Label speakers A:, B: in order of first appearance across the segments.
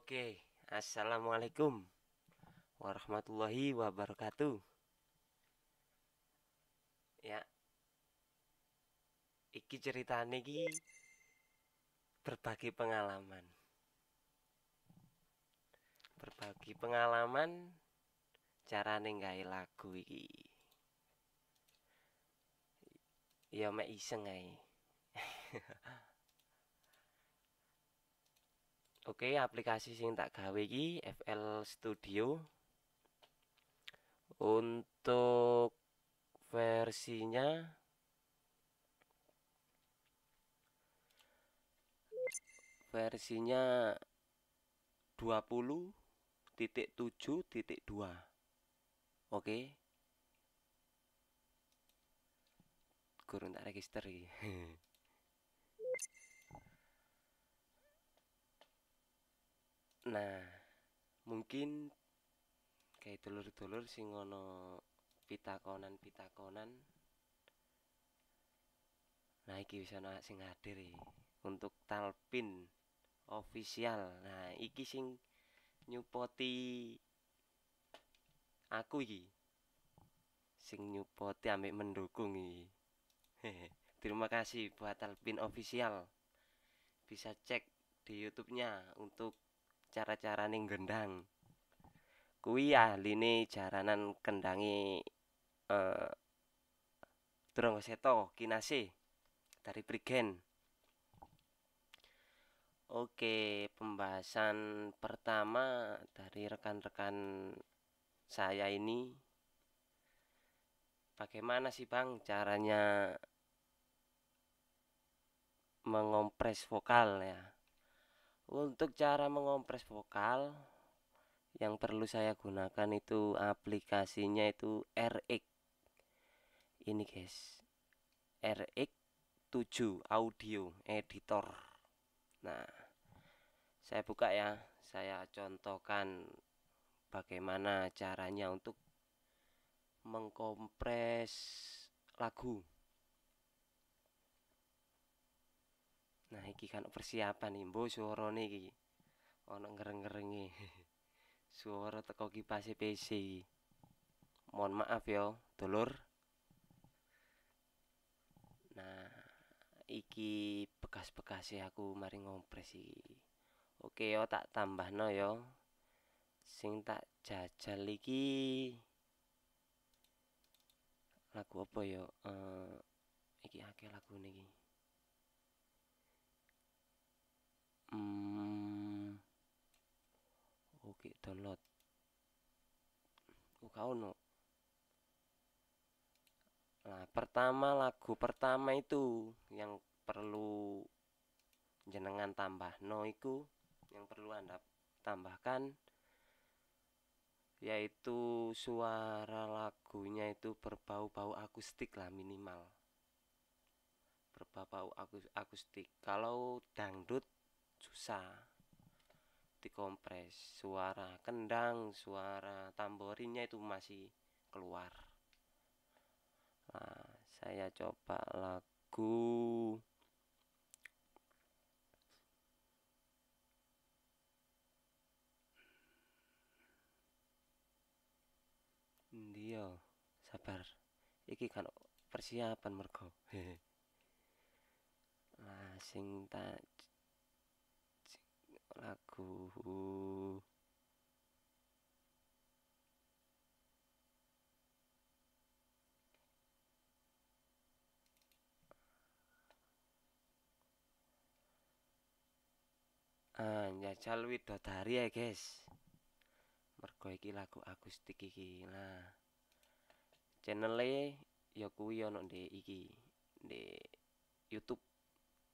A: Oke, assalamualaikum warahmatullahi wabarakatuh. Ya, iki ceritane iki berbagi pengalaman. Berbagi pengalaman carane gawe lagu iki. Ya mek iseng ae. Oke, aplikasi sing tak gawe iki FL Studio. Untuk versinya versinya 20.7.2. Oke. Kurang tak register iki. Nah, mungkin kayak dulur-dulur sing ono pitakonan-pitakonan. Nah, iki wis ana sing hadir iki untuk Talpin official. Nah, iki sing nyupoti aku iki. Sing nyupoti ambek mendukung iki. Terima kasih buat Talpin official. Bisa cek di YouTube-nya untuk cara-cara ning gendang. Kuwi ahline jaranan kendangi eh Drong Seto Kinase dari Prigen. Oke, pembahasan pertama dari rekan-rekan saya ini bagaimana sih Bang caranya mengompres vokal ya untuk cara mengompres vokal yang perlu saya gunakan itu aplikasinya itu RX. Ini guys. RX 7 Audio Editor. Nah, saya buka ya. Saya contohkan bagaimana caranya untuk mengkompres lagu. Nah, iki kan persiapan nih, mbok suarane iki. Ono ngereng-ngerengi. Suara teko kipas PC iki. Mohon maaf ya, dulur. Nah, iki bekas-bekas aku mari ngompres iki. Oke yo tak tambahno yo. Sing tak jajal iki lagu apa yo? Uh, iki akeh lagu niki. Hmm. Oke, download. Uka ono. Nah, pertama lagu pertama itu yang perlu jenengan tambah no iku yang perlu Anda tambahkan yaitu suara lagunya itu berbau-bau akustik lah minimal berbau-bau akustik kalau dangdut susah. Dikompres suara kendang suara tamborinnya itu masih keluar. Nah saya coba lagu. Dia sabar. Iki kan persiapan mergo. Nah sing tak lagu ah njajal widodari ya guys. Mergo iki lagu akustik iki. Nah channel ya kuwi ana ndek iki. Ndek YouTube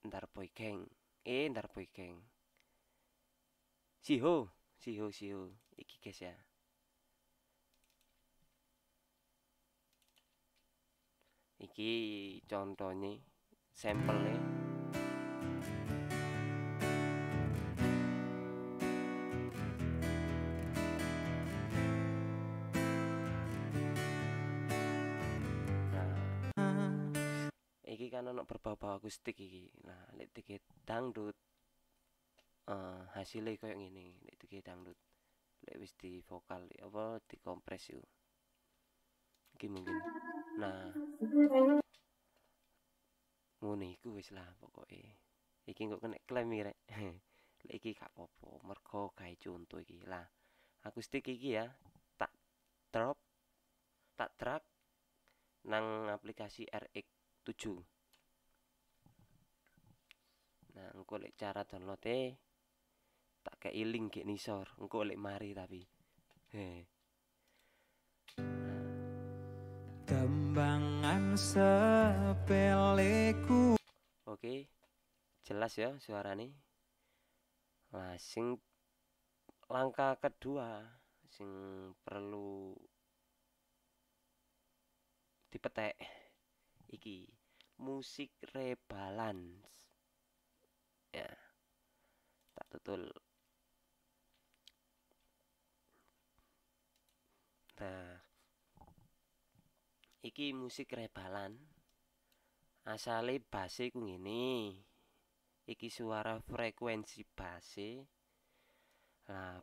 A: Ndar Boy Gang. Eh Ndar Boy Gang Siho, siho, siho. Iki guys ya. Iki contohnya sampelnya. Nah, iki kan ono berbau-bau akustik iki. Nah, lek dangdut uh, hasilnya kayak gini nek iki dangdut lek wis di vokal apa dikompres yuk iki mungkin. Nah ngono iku wis lah pokoke. Iki kok kena klaim rek. Lek iki gak apa-apa mergo gawe contoh iki lah. Akustik iki ya tak drop tak drag nang aplikasi RX 7 nah engko lek cara download e tak kayak link kayak nisor. Engko lek mari tapi. He
B: Kembangan sepeleku.
A: Oke, jelas ya suara nih. Nah, sing langkah kedua sing perlu dipetek iki. Musik rebalance ya. Tak tutul nah iki musik rebalan. Asale base ku ngene. Iki suara frekuensi base. Nah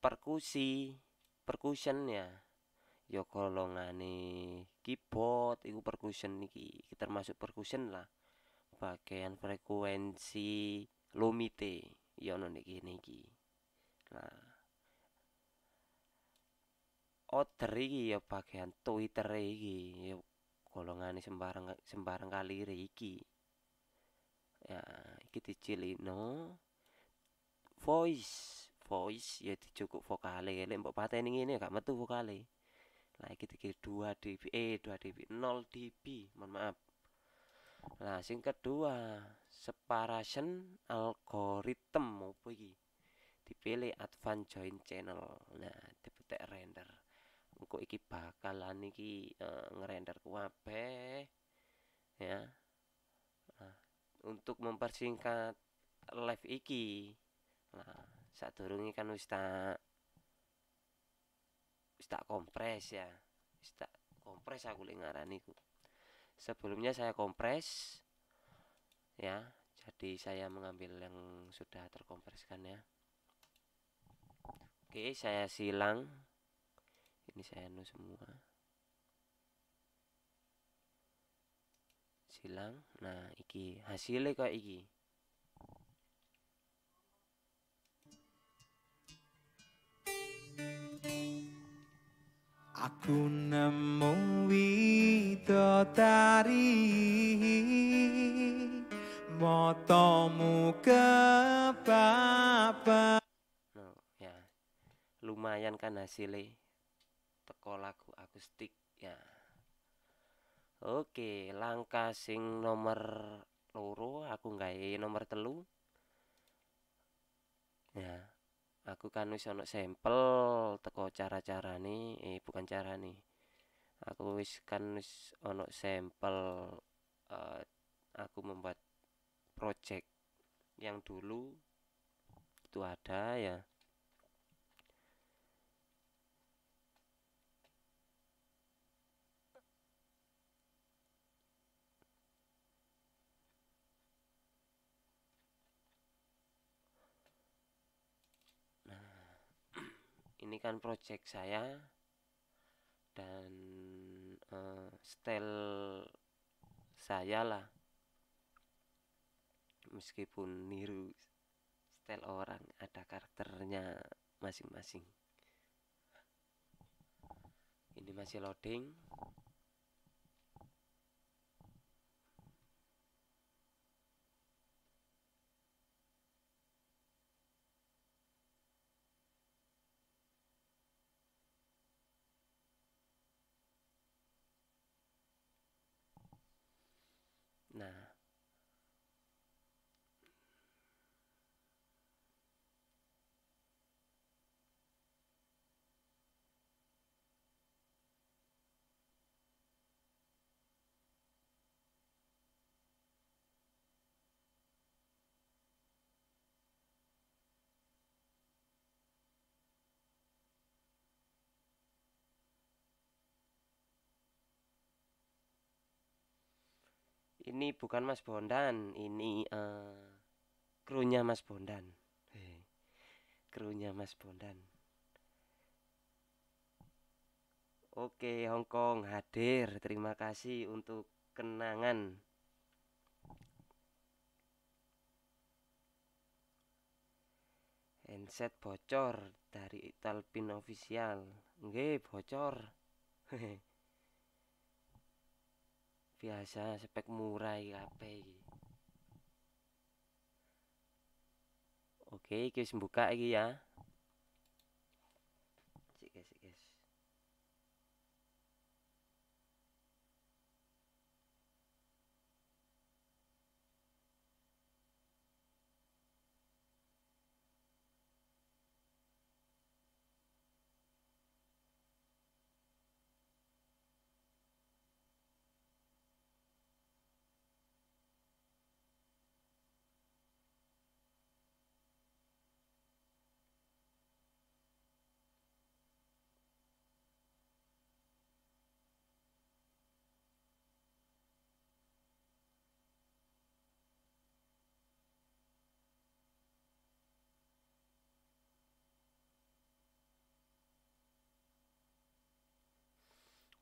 A: perkusi percussion ya. Ya golongane keyboard iku percussion iki. Iki termasuk percussion lah. Bagian frekuensi lumite. Ya ono nek kene iki. Nah outer iki ya bagian twitter iki ya golongane sembarang sembarang kali iki. Ya iki dicilino voice voice ya dicukup vokale. Lek mbok pateni ngene gak metu vokale. Lah iki dikira 2 dB eh 2 dB 0 dB mohon maaf. Nah sing kedua separation algorithm apa iki? Dipilih advance join channel. Nah dipetek render engko iki bakalan iki uh, ngerender kuabe ya. Nah, untuk mempersingkat live iki nah saat durungi kan wis tak wis tak kompres ya. Wis tak kompres aku lek ngarani ku. Sebelumnya saya kompres ya. Jadi saya mengambil yang sudah terkompreskan ya. Oke saya silang ini saya anu semua. Silang. Nah iki. Hasilnya kayak iki?
B: Aku nemu widodari Motomu kebaba
A: no, ya. Lumayan kan hasilnya lagu akustik ya. Oke langkah sing nomor loro aku nggak nomor telu. Ya aku kan wis ono sampel teko cara-cara nih eh bukan cara nih aku wis kan wis ono sampel uh, aku membuat project yang dulu itu ada ya ini kan project saya. Dan uh, style saya lah. Meskipun niru style orang ada karakternya masing-masing. Ini masih loading Nah, ini bukan Mas Bondan, ini uh, krunya Mas Bondan. krunya Mas Bondan. Oke Hongkong hadir. Terima kasih untuk kenangan. Handset bocor dari Talpin official. Nggih bocor biasa spek murah kabeh iki. Oke iki wis buka iki ya Cik guys guys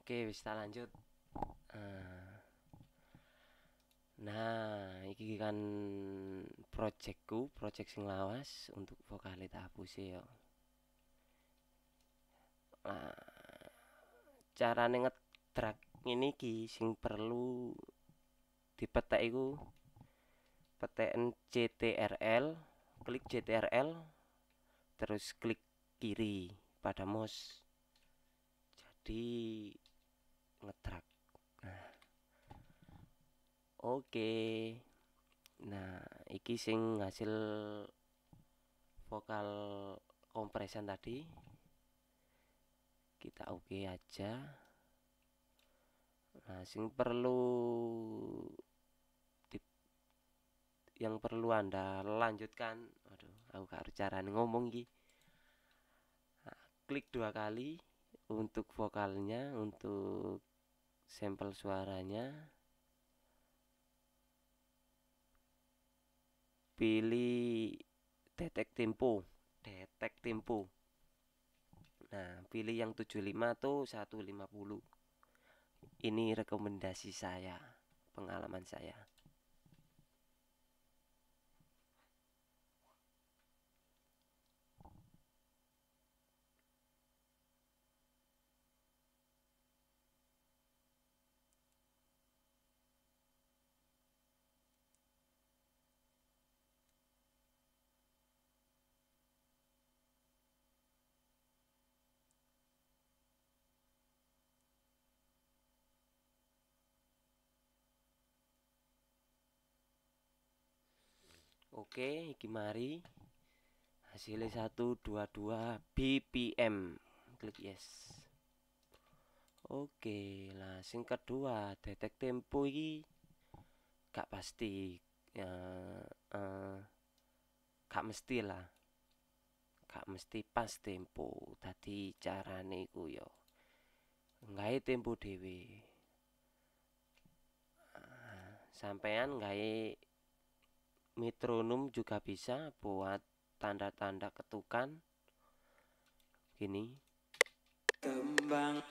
A: Oke, wis tak lanjut. Ah. Nah, iki kan projectku, project sing lawas untuk vokale tak hapus ya. Nah, carane ngetrack ini iki sing perlu dipetek iku peteken CTRL, klik CTRL terus klik kiri pada mouse. Jadi ngetrack nah. Oke. Nah iki sing hasil vokal kompresan tadi. Kita oke okay aja. Nah sing perlu yang perlu anda lanjutkan. Aduh aku gak cara ngomong nah, klik dua kali untuk vokalnya untuk sampel suaranya. Pilih detek tempo. Detek tempo. Nah pilih yang 75 tuh 150 ini rekomendasi saya pengalaman saya Oke, iki mari. Hasilnya 122 BPM. Klik yes. Oke, lah sing kedua detek tempo iki gak pasti ya uh, gak mesti lah. Gak mesti pas tempo. Tadi carane iku yo. Gawe tempo dhewe. Uh, sampean gawe metronom juga bisa buat tanda-tanda ketukan. Gini.
B: Kembang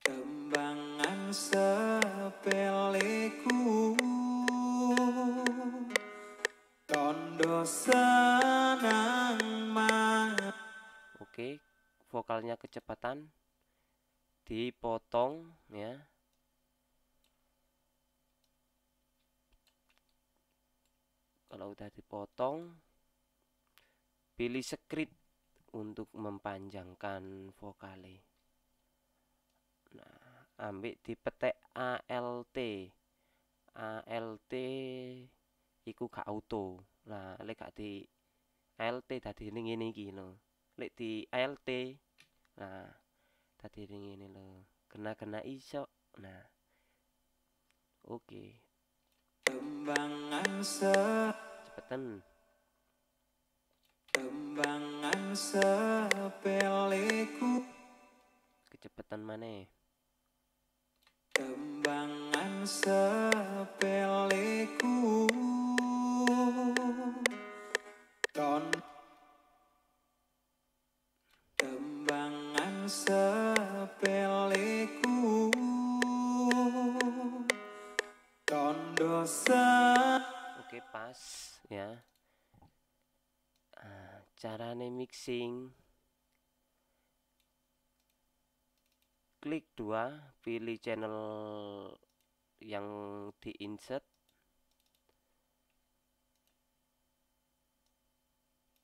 B: kembangan sepeleku. Tondo senang
A: oke vokalnya kecepatan. Dipotong ya kalau udah dipotong pilih script untuk memanjangkan vokale nah ambil di petek ALT ALT iku gak auto. Nah lek gak di ALT tadi ini iki lho. Lek di ALT nah tadi ini ngene lho. Kena-kena iso nah. Oke. okay
B: kembang angsa
A: Cepetan.
B: Kembang angsa peleku.
A: Kecepatan mana?
B: Kembang angsa peleku. Ton. Kembang angsa peleku. dosa oke pas ya.
A: Ah, carane mixing. Klik dua pilih channel yang di insert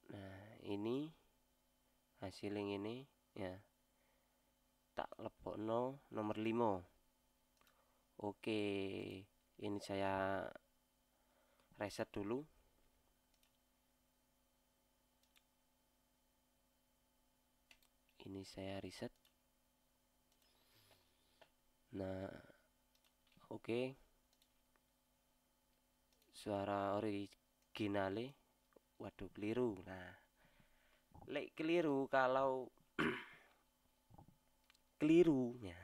A: nah ini hasil ini ya. Tak lepok no nomor 5 oke. okay ini saya reset dulu. Ini saya reset. Nah oke. Okay. suara originale waduh keliru. Nah lek keliru kalau keliru ya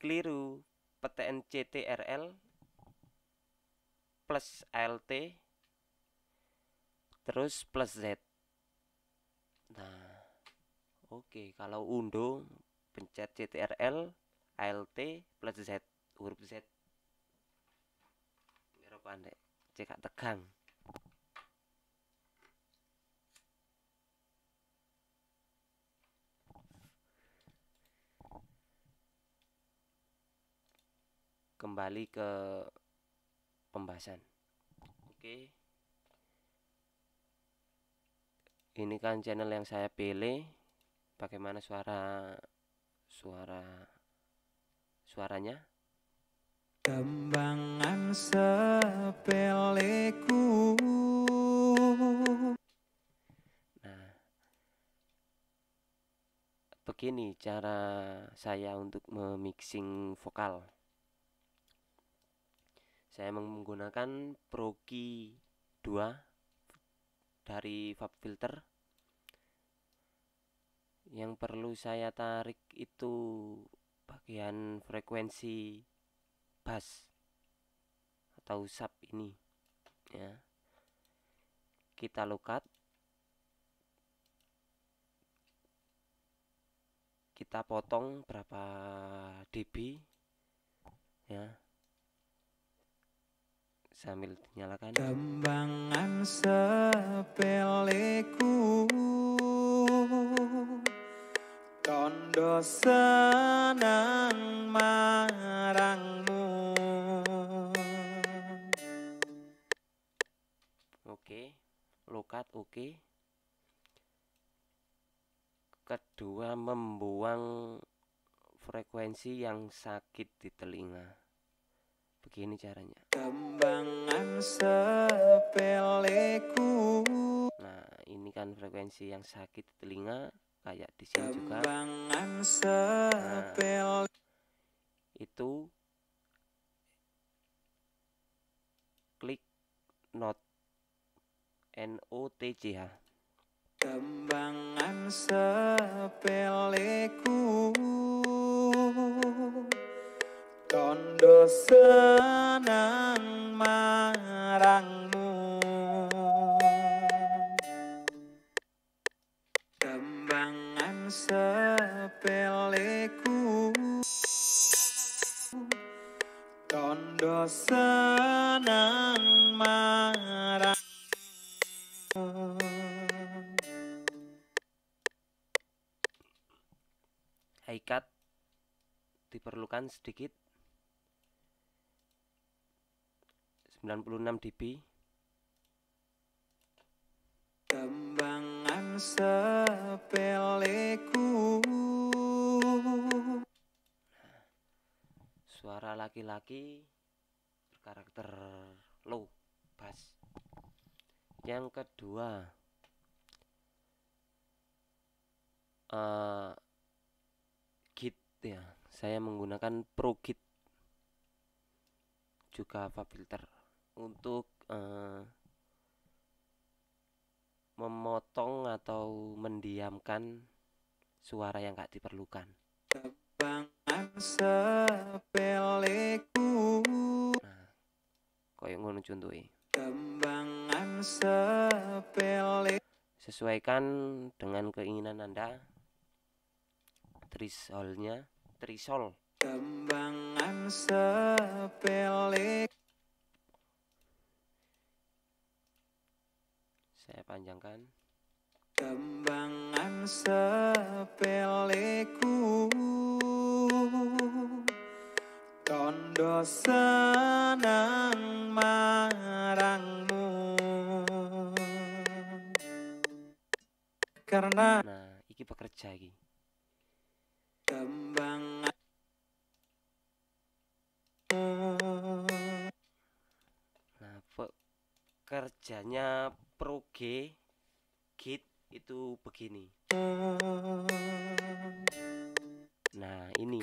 A: keliru PTN CTRL plus ALT terus plus Z nah Oke, kalau undo pencet CTRL ALT plus Z huruf Z. Biar pandai cek tegang. Kembali ke pembahasan. Oke. Ini kan channel yang saya pilih bagaimana suara suara suaranya
B: Kembangan sepeleku
A: Nah Begini cara saya untuk memixing vokal Saya menggunakan Progi 2 dari Fab Filter. Yang perlu saya tarik itu bagian frekuensi bass atau sub ini ya. Kita lokat. Kita potong berapa dB ya sambil nyalakan
B: kembangan sepeleku tondo senang marangmu.
A: Oke lokat oke. Kedua membuang frekuensi yang sakit di telinga begini caranya.
B: Kembangan sepeleku
A: nah ini kan frekuensi yang sakit telinga kayak di sini juga.
B: Nah,
A: itu klik note N O T J H.
B: Kembangan sepeleku tondo senang marangmu. Sepeleku. Tondo senang
A: High cut diperlukan sedikit 96 dB.
B: Kembangan sepeleku.
A: Suara laki-laki berkarakter low bass. Yang kedua uh, Git ya. Saya menggunakan Pro Git. Juga filter Untuk uh, memotong atau mendiamkan suara yang gak diperlukan.
B: Sepeleku.
A: Nah, koyo ngono contohnya.
B: Kembangan sepele.
A: Sesuaikan dengan keinginan Anda. Thresholdnya, threshold.
B: Kembangan sepele.
A: Saya panjangkan.
B: Kembangan sepeleku Tondo senang marangmu. Karena
A: nah iki pekerja iki.
B: kembangan
A: pekerjanya proge git itu begini. Nah ini.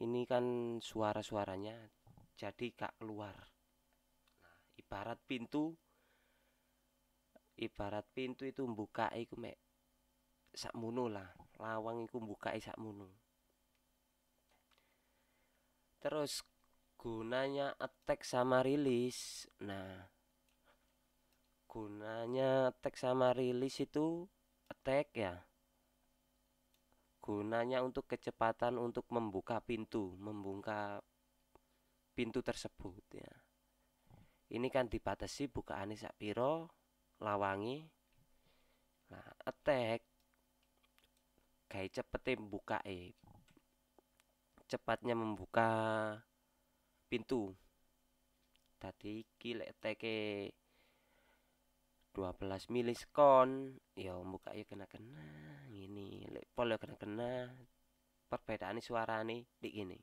A: Ini kan suara-suaranya jadi gak keluar. Nah, ibarat pintu ibarat pintu itu buka iku mek. Sakmono lah. Lawang iku buka sakmono. Terus gunanya attack sama rilis. Nah gunanya attack sama rilis itu attack ya. Gunanya untuk kecepatan untuk membuka pintu membuka pintu tersebut ya. Ini kan dibatasi bukaane sak piro lawangi. Nah attack. Kayak cepete bukae cepatnya membuka pintu. Tadi iki lek teke 12 milisekon ya buka ya kena kena ini lek pol ya kena kena perbedaan suarane di ini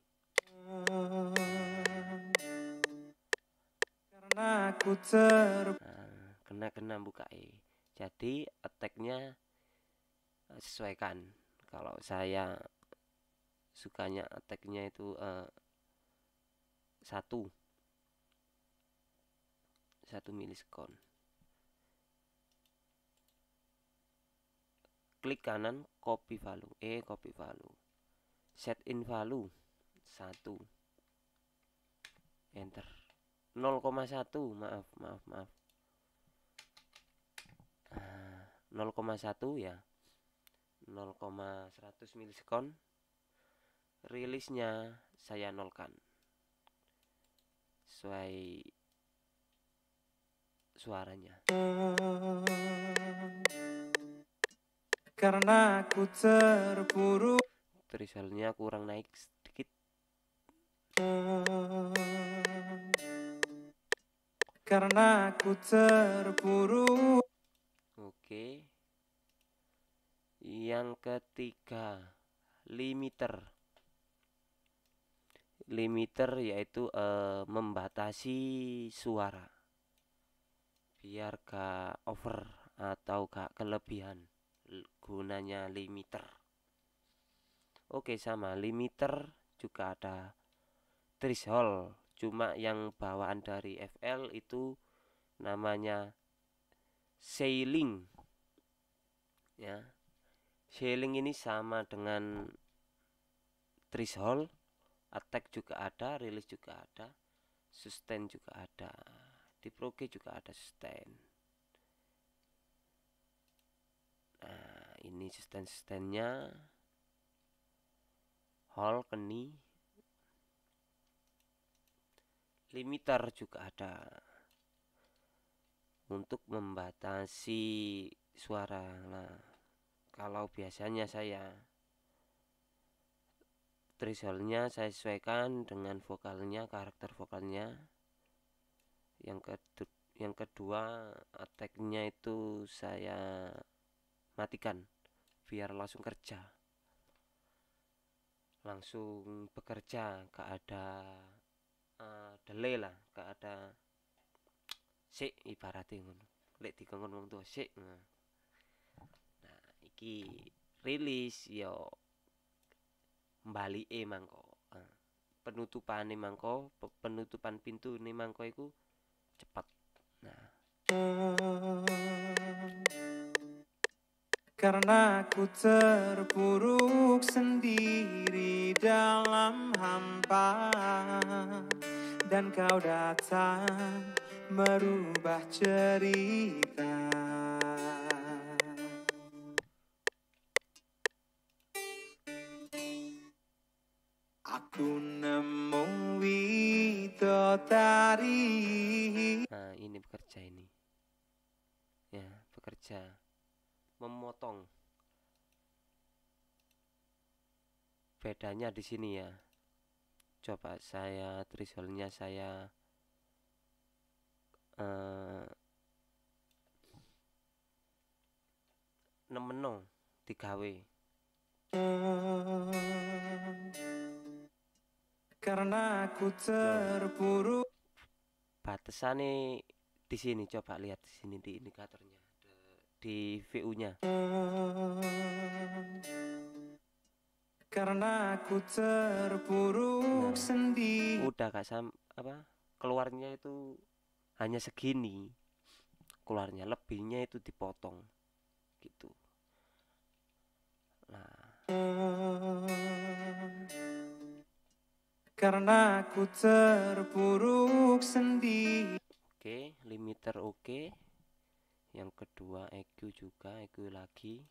B: Karena aku ter
A: nah, kena kena buka jadi attacknya eh, sesuaikan. Kalau saya sukanya attacknya itu eh, satu. Satu milisekon klik kanan copy value eh copy value. Set in value satu. Enter. 0,1 maaf maaf maaf. Ah, 0,1 ya. 0,100 milisekon. Rilisnya saya nolkan. Sesuai suaranya
B: Karena aku terpuruk
A: thresholdnya kurang naik sedikit.
B: Karena aku terpuruk
A: oke. Yang ketiga limiter. Limiter yaitu eh, membatasi suara. Biar gak over atau gak kelebihan gunanya limiter. Oke sama. Limiter juga ada threshold. Cuma yang bawaan dari FL itu namanya sailing ya. Sailing ini sama dengan threshold. Attack juga ada release juga ada sustain juga ada di proge juga ada sustain nah ini sustain sustainnya hall keni. Limiter juga ada. Untuk membatasi suara. Nah kalau biasanya saya thresholdnya saya sesuaikan dengan vokalnya karakter vokalnya. Yang kedua yang kedua attacknya itu saya matikan biar langsung kerja. Langsung bekerja gak ada eh, delay lah gak ada sik ibaratnya ngono. Lek dikongkon wong tua sik nah iki rilis yo mbalike mangko Ah, penutupane mangko pe- penutupan pintu nih mangko iku cepat. Nah
B: Karena aku terpuruk sendiri dalam hampa. Dan kau datang merubah cerita. Aku nemu widodari
A: nah ini bekerja ini. Ya bekerja memotong. Bedanya di sini ya. Coba saya thresholdnya saya eh, nemeno digawe
B: Karena aku terpuruk
A: batasane di sini coba lihat di sini di indikatornya di VU-nya
B: Karena aku terpuruk
A: Nah,
B: sendiri
A: udah gak sam apa keluarnya itu hanya segini. Keluarnya lebihnya itu dipotong gitu. Nah.
B: Karena aku terpuruk sendiri
A: oke limiter oke yang kedua EQ juga EQ lagi.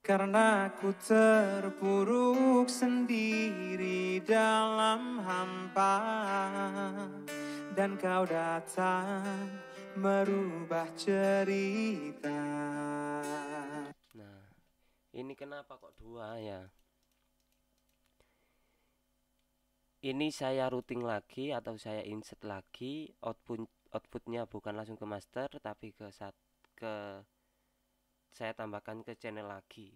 B: Karena aku terpuruk sendiri dalam hampa Dan kau datang merubah cerita.
A: Nah ini kenapa kok dua ya ini saya routing lagi atau saya insert lagi output outputnya bukan langsung ke master tapi ke saat ke saya tambahkan ke channel lagi.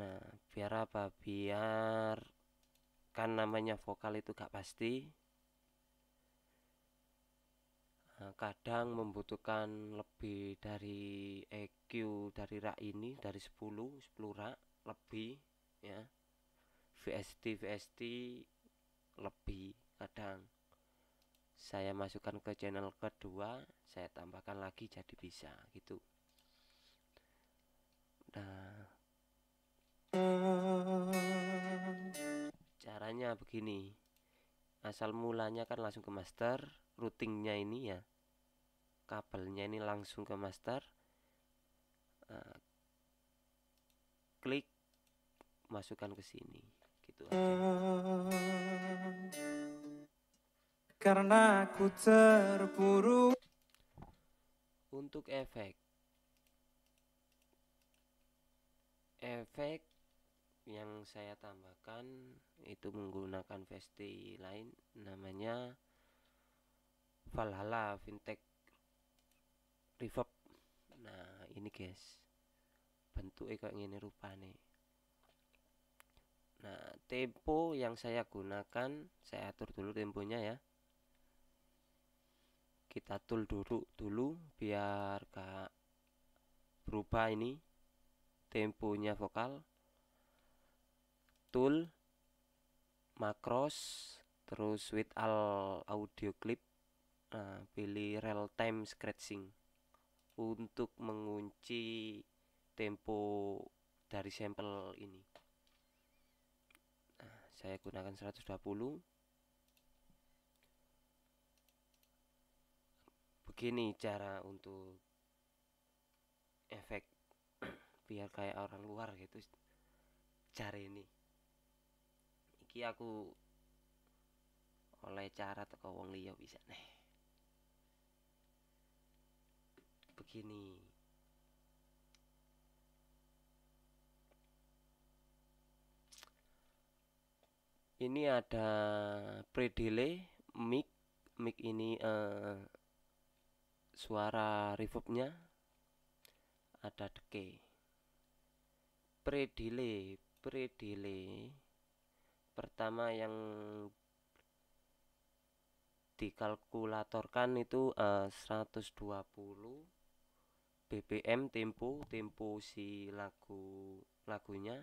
A: Nah biar apa? Biar kan namanya vokal itu gak pasti. Nah, kadang membutuhkan lebih dari EQ dari rak ini dari 10 10 rak lebih ya VST VST lebih kadang. Saya masukkan ke channel kedua saya tambahkan lagi jadi bisa gitu. Nah. Caranya begini. Asal mulanya kan langsung ke master routingnya ini ya. Kabelnya ini langsung ke master. Nah, klik masukkan ke sini gitu. Aja
B: Karena aku terpuruk
A: untuk efek. Efek yang saya tambahkan itu menggunakan VST lain namanya Valhalla Fintech Reverb. Nah ini guys bentuknya kayak gini rupanya nah tempo yang saya gunakan saya atur dulu temponya ya. Kita tool dulu dulu biar gak berubah ini temponya vokal. Tool makros terus with all audio clip. Nah, pilih real time scratching. Untuk mengunci tempo dari sampel ini saya gunakan 120 begini cara untuk efek biar kayak orang luar gitu. Cara ini. Iki aku oleh cara teko wong liya bisa nih. Begini ini ada pre-delay mic. Mic ini eh, suara reverbnya. Ada decay pre-delay pre-delay pertama yang dikalkulatorkan itu eh, 120 BPM tempo tempo si lagu lagunya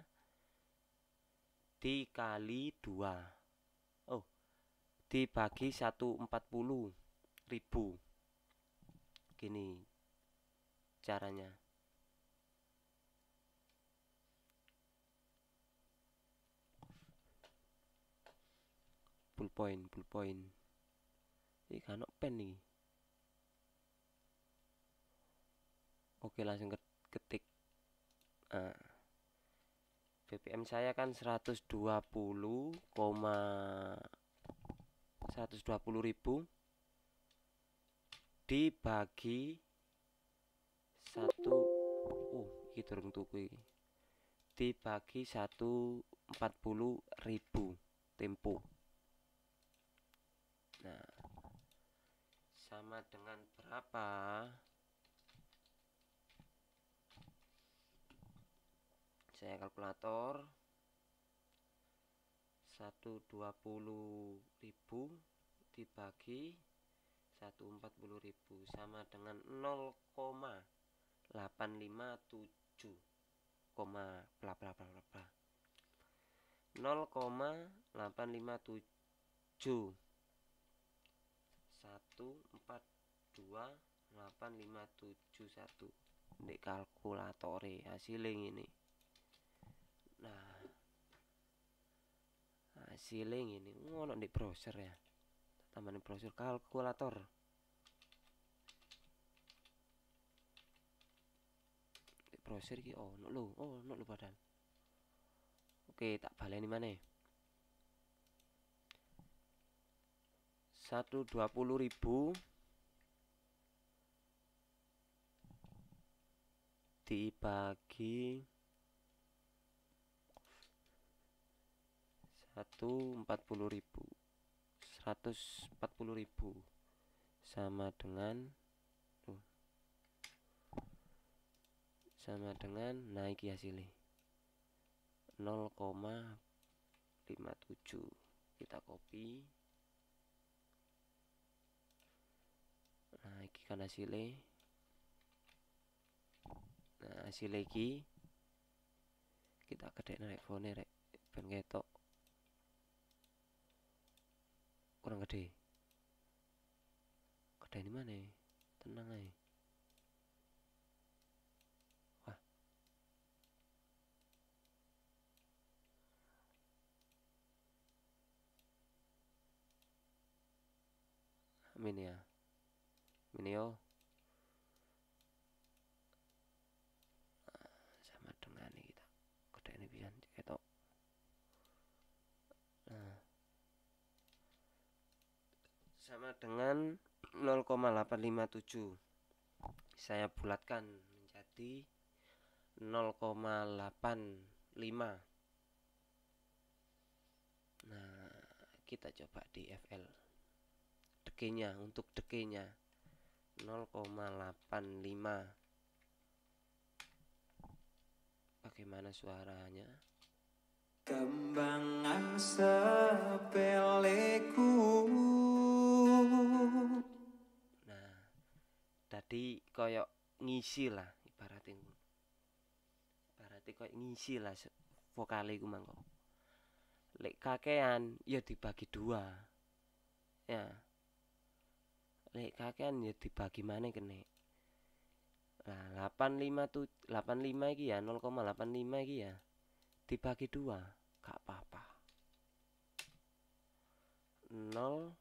A: dikali dua. Oh dibagi 140 ribu. Gini caranya. Full point full point. Ini kan pen nih oke langsung ke- ketik. Ah. BPM saya kan 120,5 120.000 dibagi satu uh iki durung tuku iki. Dibagi 140.000 tempo. Nah sama dengan berapa saya kalkulator. 120.000 dibagi 140.000 sama dengan 0,857 koma bla bla bla bla bla. 0,857 1428571 di kalkulatore hasilnya ini nah hasilnya ini. Ngono di browser ya. Tambah browser kalkulator. Di browser ki oh no lo oh no lo badan oke tak baleni mana satu dua puluh ribu. Dibagi satu empat puluh ribu. Seratus empat puluh ribu. Sama dengan uh, sama dengan naik hasilnya. 0,57 kita copy. Nah kan hasilnya. Nah hasil lagi. Kita kedek naik phone rek. Ben ketok kurang gede. Gede ini mana tenang aja. Wah. Amin ya. Amin yo sama dengan ini kita gede ini biar ketok nah sama dengan 0,857 saya bulatkan menjadi 0,85 nah kita coba di FL dekenya untuk dekenya 0,85 bagaimana suaranya
B: Kembangan sepeleku.
A: Nah, tadi koyok ngisi lah ibaratnya ibaratnya koyok ngisi lah se- vokale iku mangko. Lek kakean ya dibagi dua. Ya. Lek kakean ya dibagi mana kene. Lah 85 tuh 85 iki ya 0,85 iki ya dibagi dua gak apa-apa. 0,85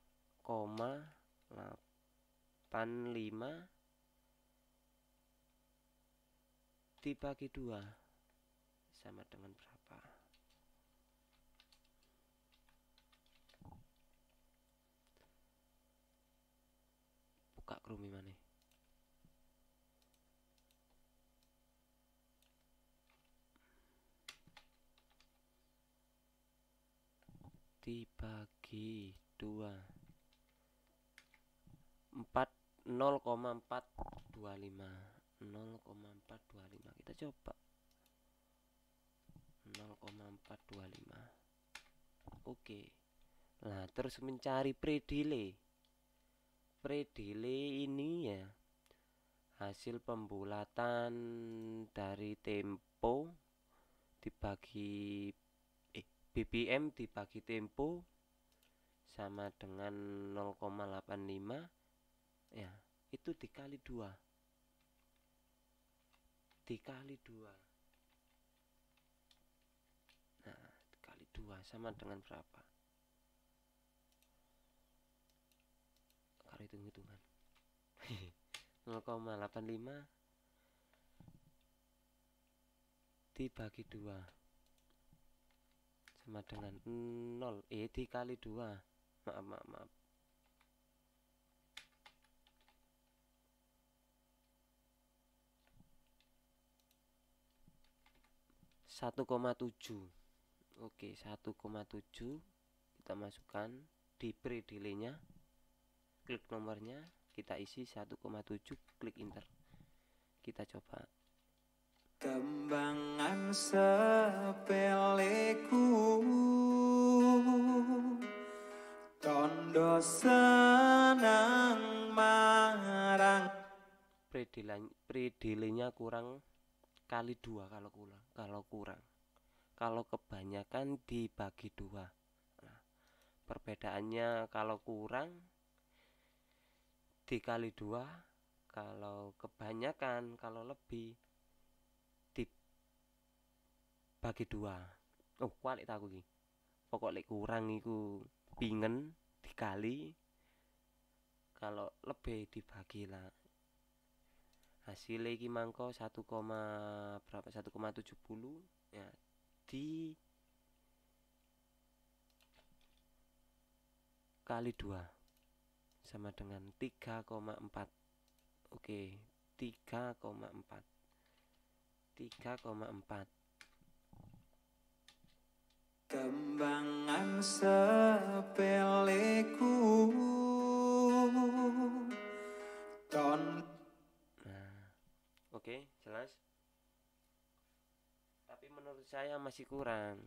A: dibagi dua sama dengan berapa? Buka krumi mana lima. Nol koma empat dua lima. Kita coba. Nol koma empat dua lima. Oke. Nah terus mencari predile. Predile ini ya hasil pembulatan dari tempo dibagi BBM dibagi tempo sama dengan 0,85 ya itu dikali dua. Dikali dua. Nah dikali dua sama dengan berapa? Kalau hitung hitungan 0,85 dibagi dua sama dengan 0 eh dikali dua. Maaf maaf maaf. satu koma tujuh. Oke satu koma tujuh kita masukkan. Di pre delay-nya. Klik nomornya kita isi 1,7 klik enter. Kita coba
B: Kembangan sepeleku Tondo senang marang.
A: Predelenya kurang kali dua kalau kurang kalau kurang. Kalau kebanyakan dibagi dua. Nah, perbedaannya kalau kurang dikali dua kalau kebanyakan kalau lebih bagi dua. Oh kualik tak iki? Pokok lek kurang iku pingen dikali kalau lebih dibagi lah. Hasil lagi mangko 1, berapa? 1,70 ya di kali dua sama dengan 3,4 oke 3,4 3,4
B: Kembangan sepeleku Ton
A: Nah, oke, okay, jelas. Tapi menurut saya masih kurang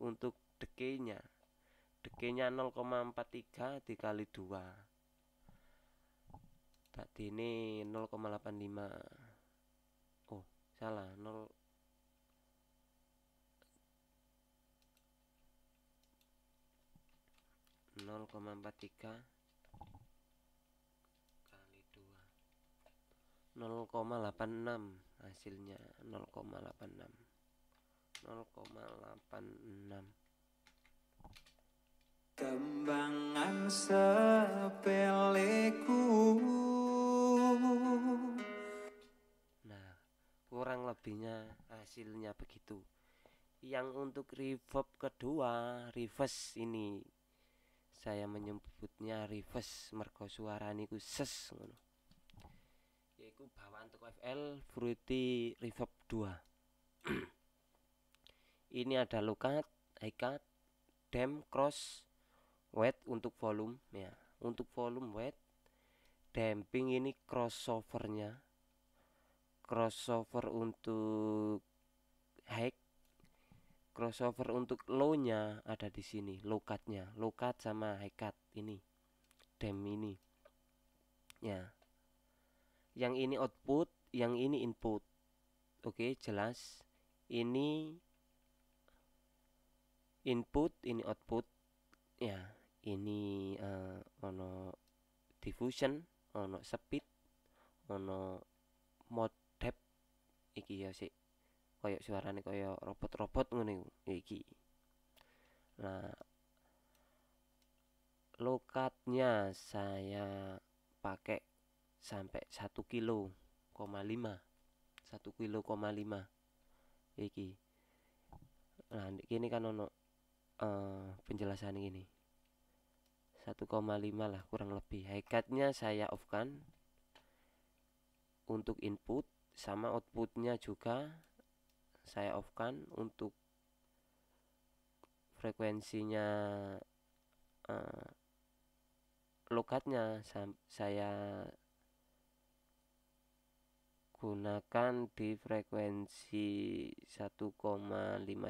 A: untuk dekenya. Dekenya 0,43 dikali 2. Tadi ini 0,85. Oh, salah, 0 0,43 kali 2 0,86 hasilnya 0,86 0,86
B: Kembangan sepeleku.
A: Nah kurang lebihnya hasilnya begitu. Yang untuk reverb kedua reverse ini saya menyebutnya reverse mergo suara niku ses ngono. Yaiku bawaan toko FL Fruity Reverb 2 ini ada lokat, high cut, dem, cross, wet untuk volume ya. Untuk volume wet damping ini crossovernya. Crossover untuk high crossover untuk low-nya ada di sini, low cut-nya, low cut sama high cut ini. Dem ini. Ya. Yang ini output, yang ini input. Oke, jelas. Ini input, ini output. Ya, ini uh, ono diffusion, ono speed, ono mode depth iki ya sih koyok suarane koyok robot-robot ngono iki. Nah lokatnya saya pakai sampai satu kilo koma lima satu kilo koma lima. Iki. Nah ini kan ono uh, penjelasan ini. 1,5 lah kurang lebih. High saya off kan untuk input sama outputnya juga saya off kan untuk frekuensinya uh, lokatnya saya gunakan di frekuensi 1,5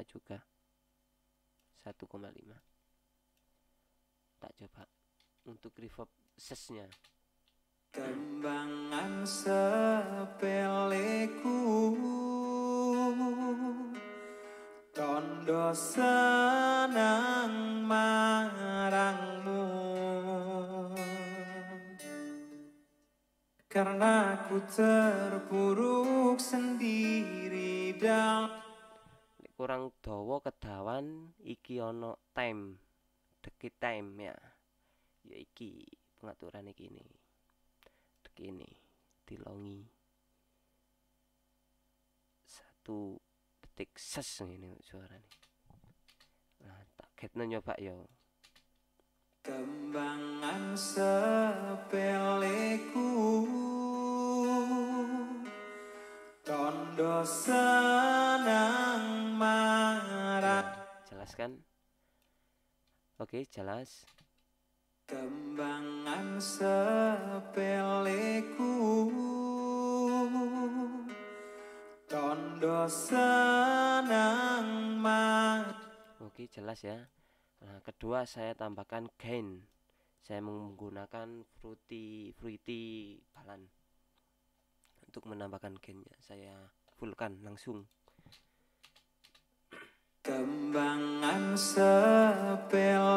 A: juga. 1,5 tak coba untuk reverb sesnya.
B: Kembangan sepeleku Tondo senang marangmu. Karena ku terpuruk sendiri dan
A: kurang dawa kedawan iki ono time deki time ya. Ya iki pengaturan iki ini. Deki ini dilongi. Satu detik ses ini suara nih nah tak nyoba yo
B: Kembangan sepeleku Tondo senang marah.
A: Jelaskan. Oke jelas.
B: Kembangan sepeleku Tondo senang marah
A: Oke jelas ya Nah, kedua saya tambahkan gain. Saya menggunakan fruity fruity balan untuk menambahkan gainnya. Saya fullkan langsung.
B: Kembangan sepeleku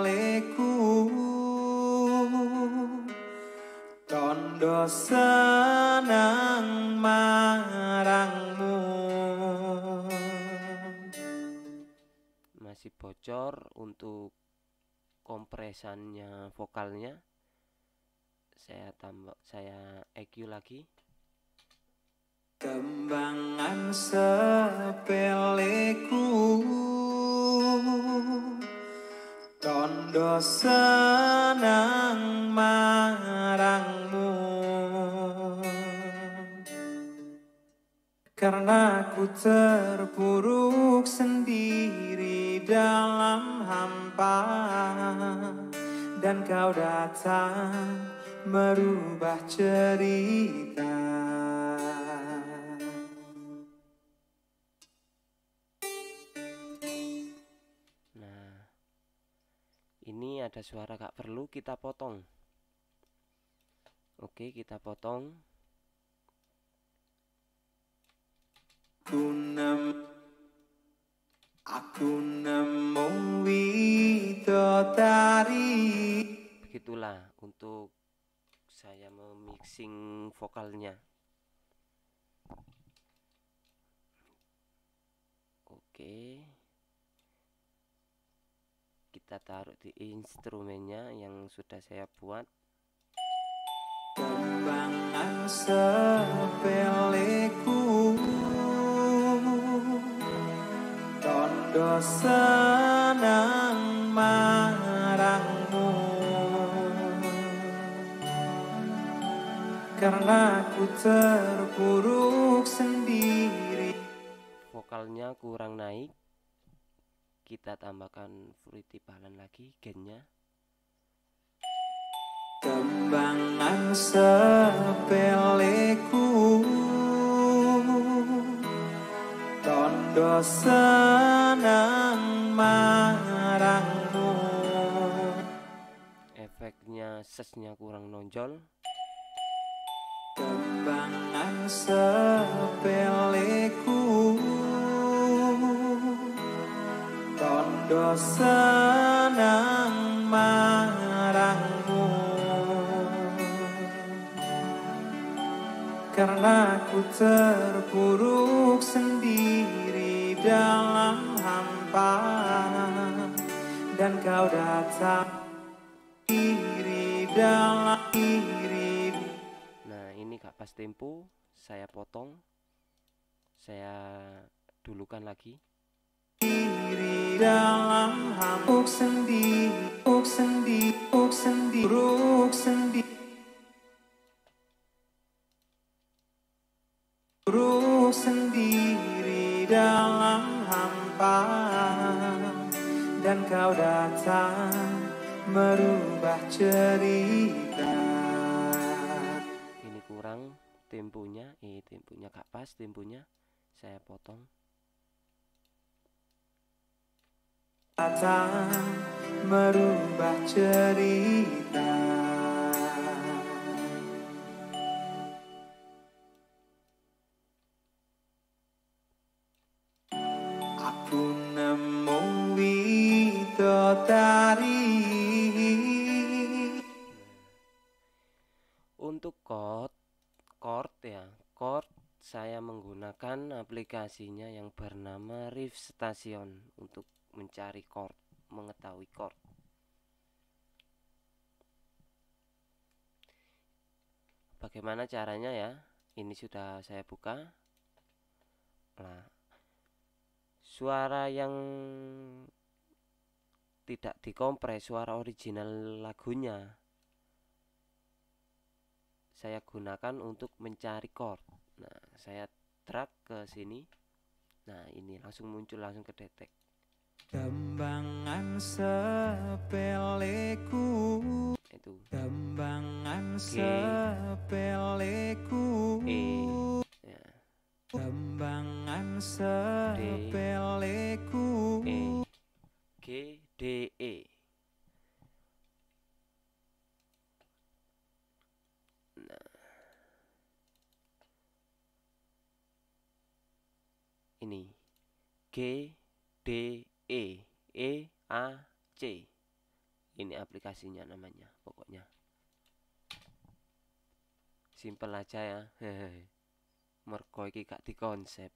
B: Tondo senang marangmu
A: Masih bocor untuk kompresannya vokalnya. Saya tambah saya EQ lagi.
B: Kembangan sepeleku Tondo senang marangmu Karena ku terpuruk sendiri dalam hampa Dan kau datang merubah cerita
A: Nah, ini ada suara gak perlu kita potong. Oke, kita potong.
B: Aku nem Aku nemu widodari
A: Begitulah untuk saya memixing vokalnya. Oke. Kita taruh di instrumennya yang sudah saya buat.
B: Kembangan sepeleku Marangmu Karena ku terpuruk sendiri
A: Vokalnya kurang naik. Kita tambahkan fruity balan lagi gennya.
B: Kembangan sepeleku Marangmu.
A: Efeknya sesnya kurang nonjol.
B: Kembangan sepeleku. Tondo senang marangmu. Karena ku terpuruk sendiri dalam hampa Dan kau datang diri dalam diri
A: Nah, ini gak pas tempo, saya potong. Saya dulukan lagi.
B: diri dalam hamuk sendiri, uk sendiri, uk sendiri, uk sendiri. Uk sendiri dalam hampa Dan kau datang merubah cerita
A: Ini kurang temponya, eh temponya gak pas temponya. Saya potong.
B: Datang merubah cerita
A: Untuk chord, chord ya, chord saya menggunakan aplikasinya yang bernama Riff Station untuk mencari chord, mengetahui chord. Bagaimana caranya ya? Ini sudah saya buka. Nah, suara yang tidak dikompres suara original lagunya. Saya gunakan untuk mencari chord. Nah saya drag ke sini. Nah ini langsung muncul langsung ke detek
B: Kembangan sepeleku.
A: Itu.
B: Kembangan sepeleku.
A: E. Ya.
B: Kembangan sepeleku.
A: E. G D E. Nah. Ini. G D E. E A C. Ini aplikasinya namanya pokoknya. Simpel aja ya. Mergo iki gak dikonsep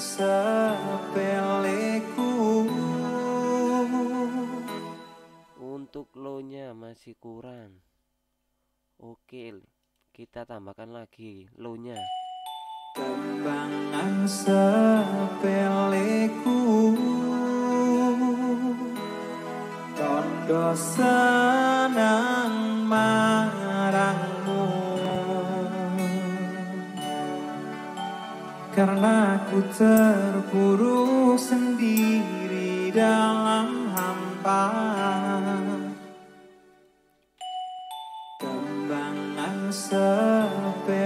B: Sepeleku
A: Untuk low-nya masih kurang. Oke, kita tambahkan lagi low-nya.
B: Kembangan sepeleku Tondo senang Karena ku terpuruk sendiri dalam hampa. Kembangan sepeleku.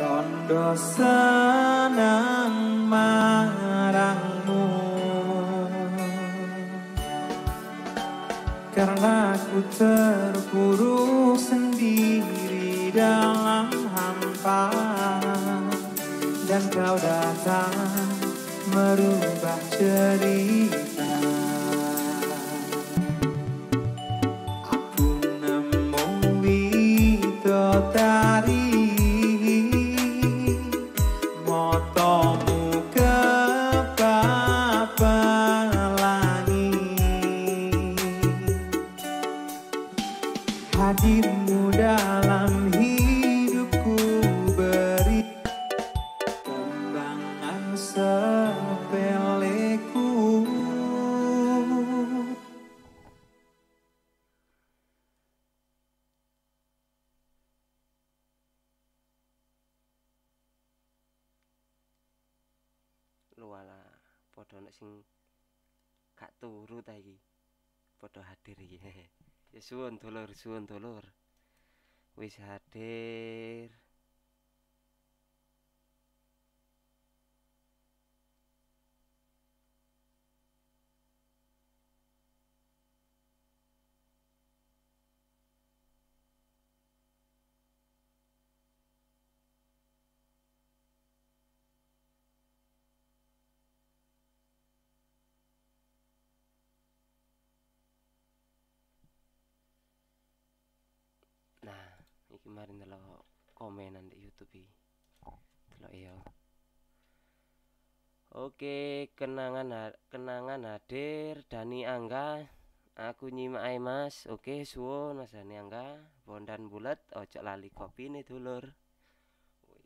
B: Tondo senang marangmu Karena ku terpuruk dalam hampa. Dan kau datang merubah cerita
A: suwun dulur, suwun dulur. Wis hadir. Iki mari ndelok komenan di YouTube iki. Delok ya. Oke, kenangan kenangan hadir Dani Angga. Aku nyimak ae Mas. Oke, suwun Mas Dani Angga. Bondan bulet, ojo lali kopine dulur.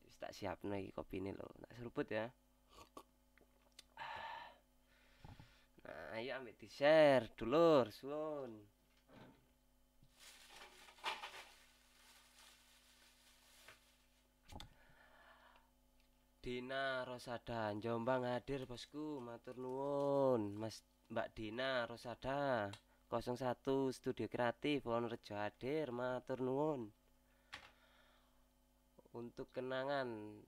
A: Wis tak siapno iki kopine lho. Tak seruput ya. Nah, ayo ambil di-share dulur, suwun. Dina Rosada. Jombang hadir bosku. Matur nuwun Mas Mbak Dina Rosada. 01 Studio Kreatif. Wonorejo hadir. Matur nuwun. Untuk kenangan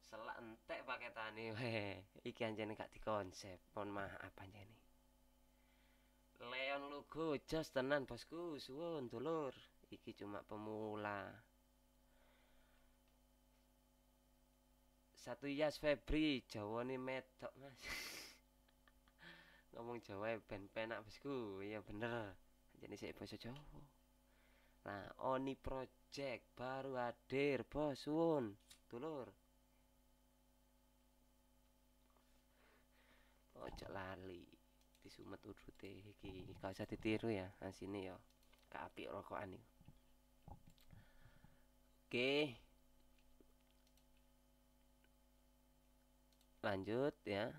A: selak entek paketane weh. Iki anjene gak dikonsep. Mohon maaf anjene. Leon Lugo jos tenan bosku. Suwun dulur. Iki cuma pemula Satu Yas Febri, Jawane medok, Mas. Ngomong Jawa ben penak bosku. Iya bener. Jadi sik basa Jawa. Nah, Oni Project baru hadir, Bos. Suwun, dulur. Ojo lali. Disumet urute iki. Gak usah ditiru ya, asine ya. Gak apik rokokan iki. Oke. Lanjut ya.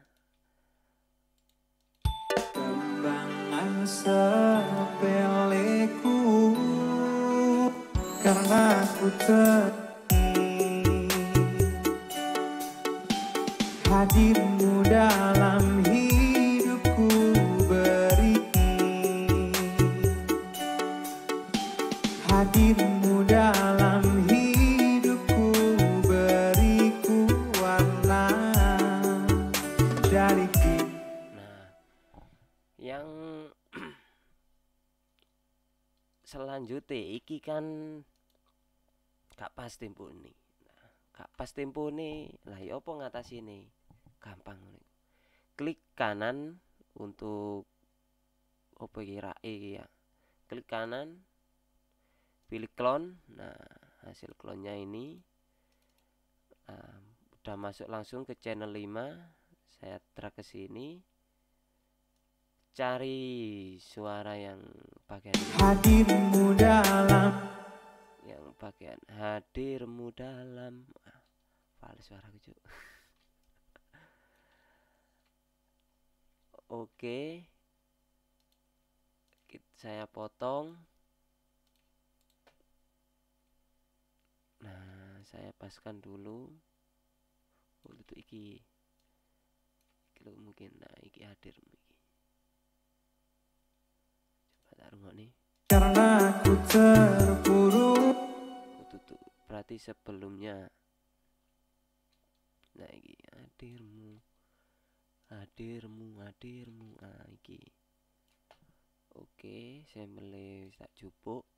B: Sepeleku Karena Hadirmu dalam
A: selanjutnya iki kan gak pas tempo nih. Nah, gak pas tempo nih. Lah ya apa ngatasi nih? Gampang iku. Klik kanan untuk apa iki ya. Klik kanan pilih clone. Nah, hasil clone-nya ini Nah, udah masuk langsung ke channel 5. Saya drag ke sini cari suara yang bagian ini,
B: Hadirmu dalam
A: yang bagian hadirmu dalam ah, fals suara Cuk. Oke. Saya potong. Nah, saya paskan dulu. Oh, itu iki. Lho mungkin nah iki hadirmu iki. Coba tak rungokne.
B: karena ku terpuruk
A: Oh, tutup. Berarti sebelumnya. Nah, iki hadirmu. Hadirmu, hadirmu. Ah, iki. Oke, saya mulai tak jupuk.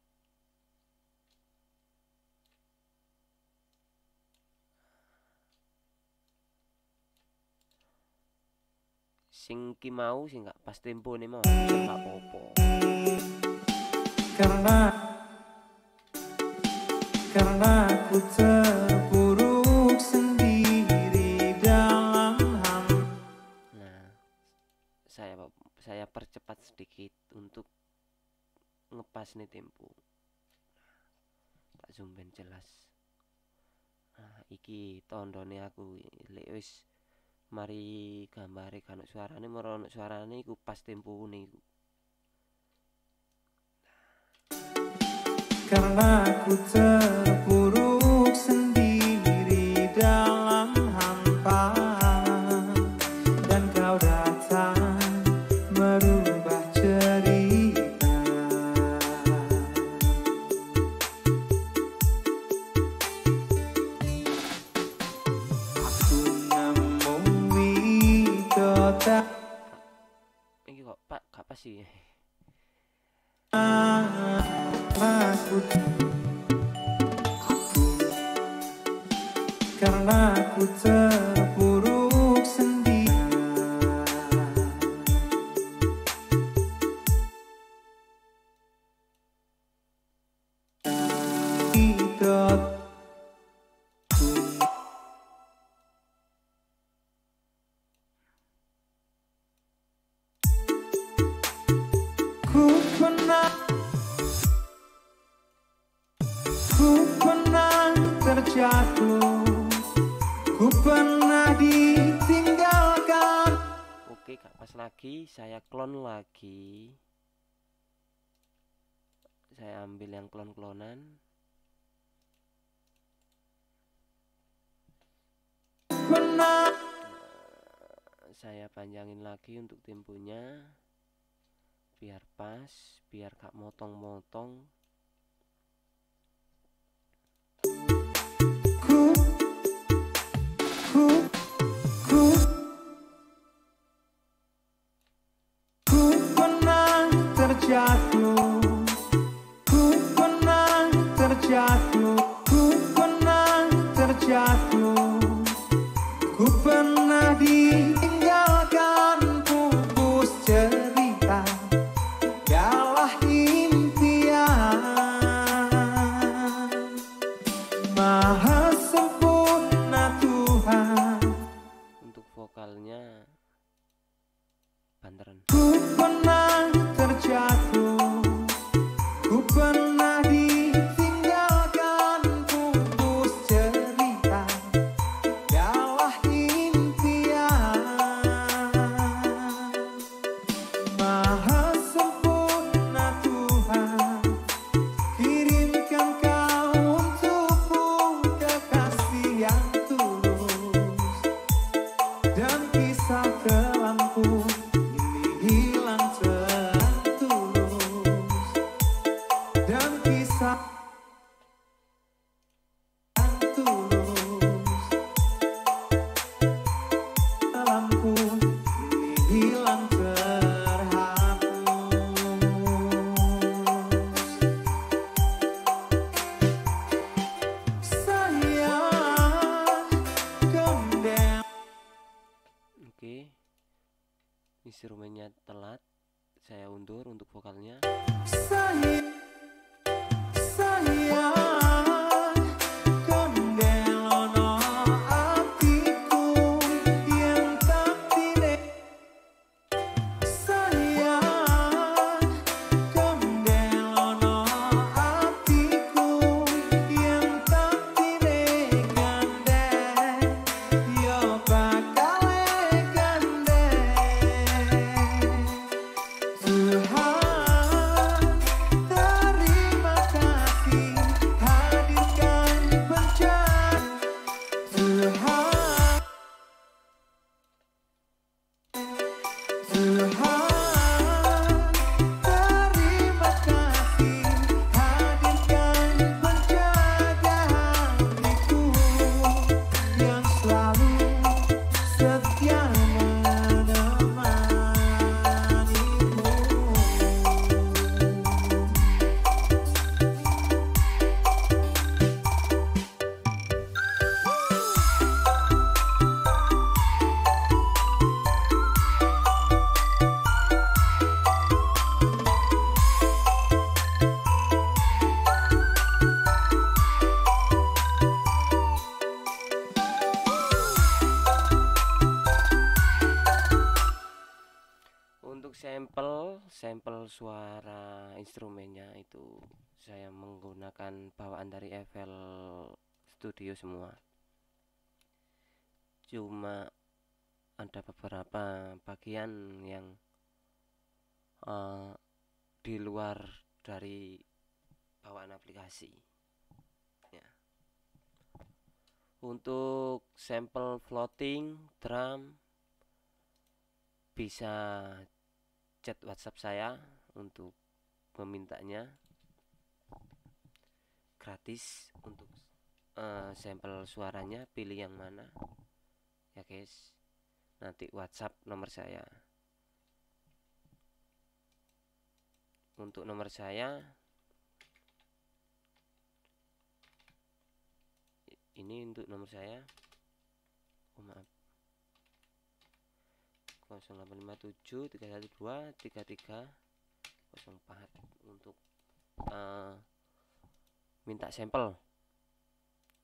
A: Sing ki mau sing gak pas tempo nih mau, sing gak apa-apa.
B: karena karena ku terpuruk sendiri dalam hampa
A: Nah, saya saya percepat sedikit untuk ngepas nih tempo. Tak zoom ben jelas. Nah, iki tondone aku lek wis mari gambare kan suarane moro ono suarane iku pas tempo iku.
B: karena ku terpuruk
A: lagi. Saya ambil yang clone-clonan.
B: Pernah
A: saya panjangin lagi untuk temponya biar pas biar gak motong-motong
B: Ku Ku Ku
A: saya menggunakan bawaan dari FL Studio semua. Cuma ada beberapa bagian yang eh, di luar dari bawaan aplikasi. Ya. Untuk sampel floating drum bisa chat WhatsApp saya untuk memintanya gratis untuk eh, sampel suaranya pilih yang mana. Ya guys. Nanti WhatsApp nomor saya. Untuk nomor saya ini untuk nomor saya. Oh maaf. 0857 312 33 04 untuk eh, minta sampel.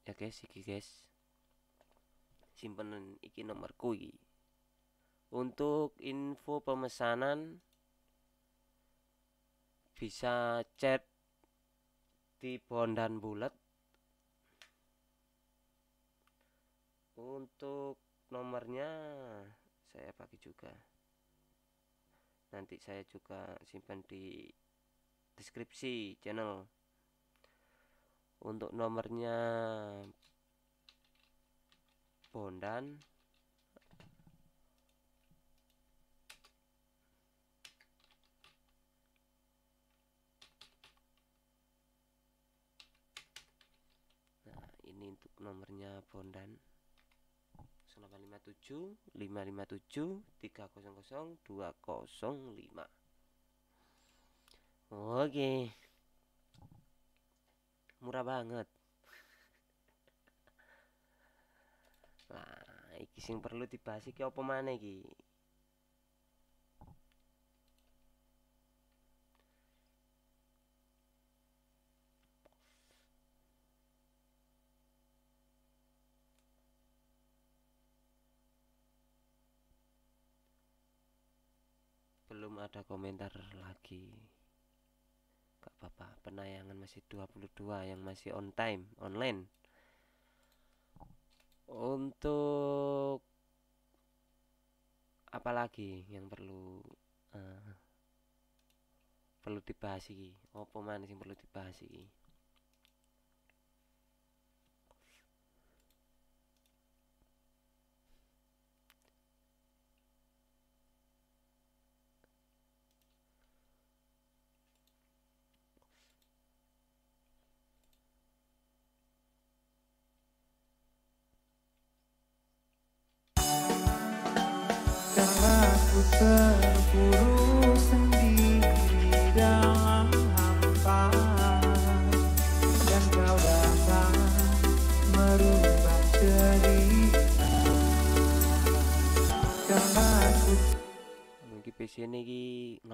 A: Ya guys iki guys. Simpenan iki nomorku iki. Untuk info pemesanan bisa chat di Bondan Bulat. Untuk nomornya saya pakai juga. Nanti saya juga simpan di deskripsi channel untuk nomornya Bondan. Nah ini untuk nomornya Bondan. 0857 557 300 205 Oke Murah banget. Lah iki sing perlu dibahas iki apa maneh iki? Belum ada komentar lagi gak apa-apa penayangan masih 22 yang masih on time online. Untuk apa lagi yang perlu eh, perlu dibahas iki? Apa mana sing perlu dibahas iki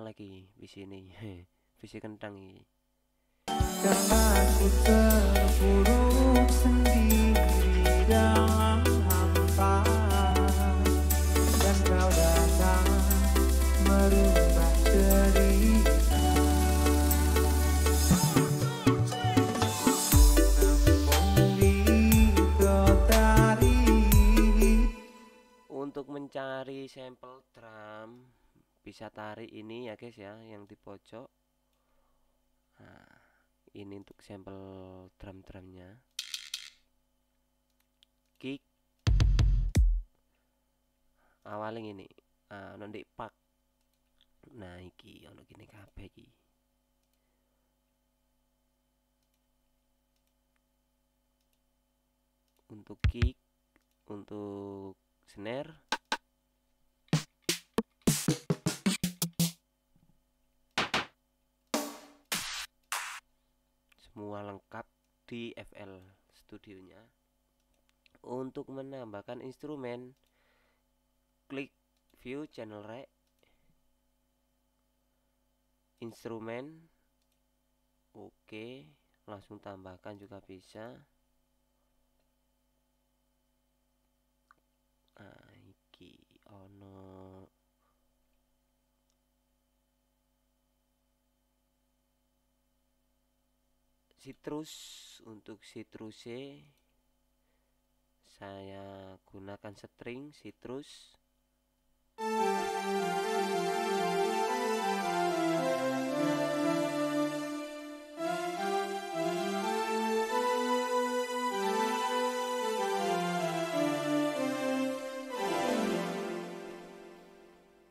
A: ngelek iki, PC-ne. PC kentang iki.
B: Karena ku terpuruk sendiri dalam hampa Dan kau datang merubah cerita Namun di kota
A: Untuk mencari sampel drum bisa tarik ini ya guys ya yang di pojok. Nah, ini untuk sampel drum-drumnya. Kick awalnya ini ah ono ndek pak nah iki ono gini kabeh iki untuk kick untuk snare semua lengkap di FL studionya. Untuk menambahkan instrumen klik view channel rec instrumen oke langsung tambahkan juga bisa ah iki ono citrus untuk citrusnya saya gunakan string citrus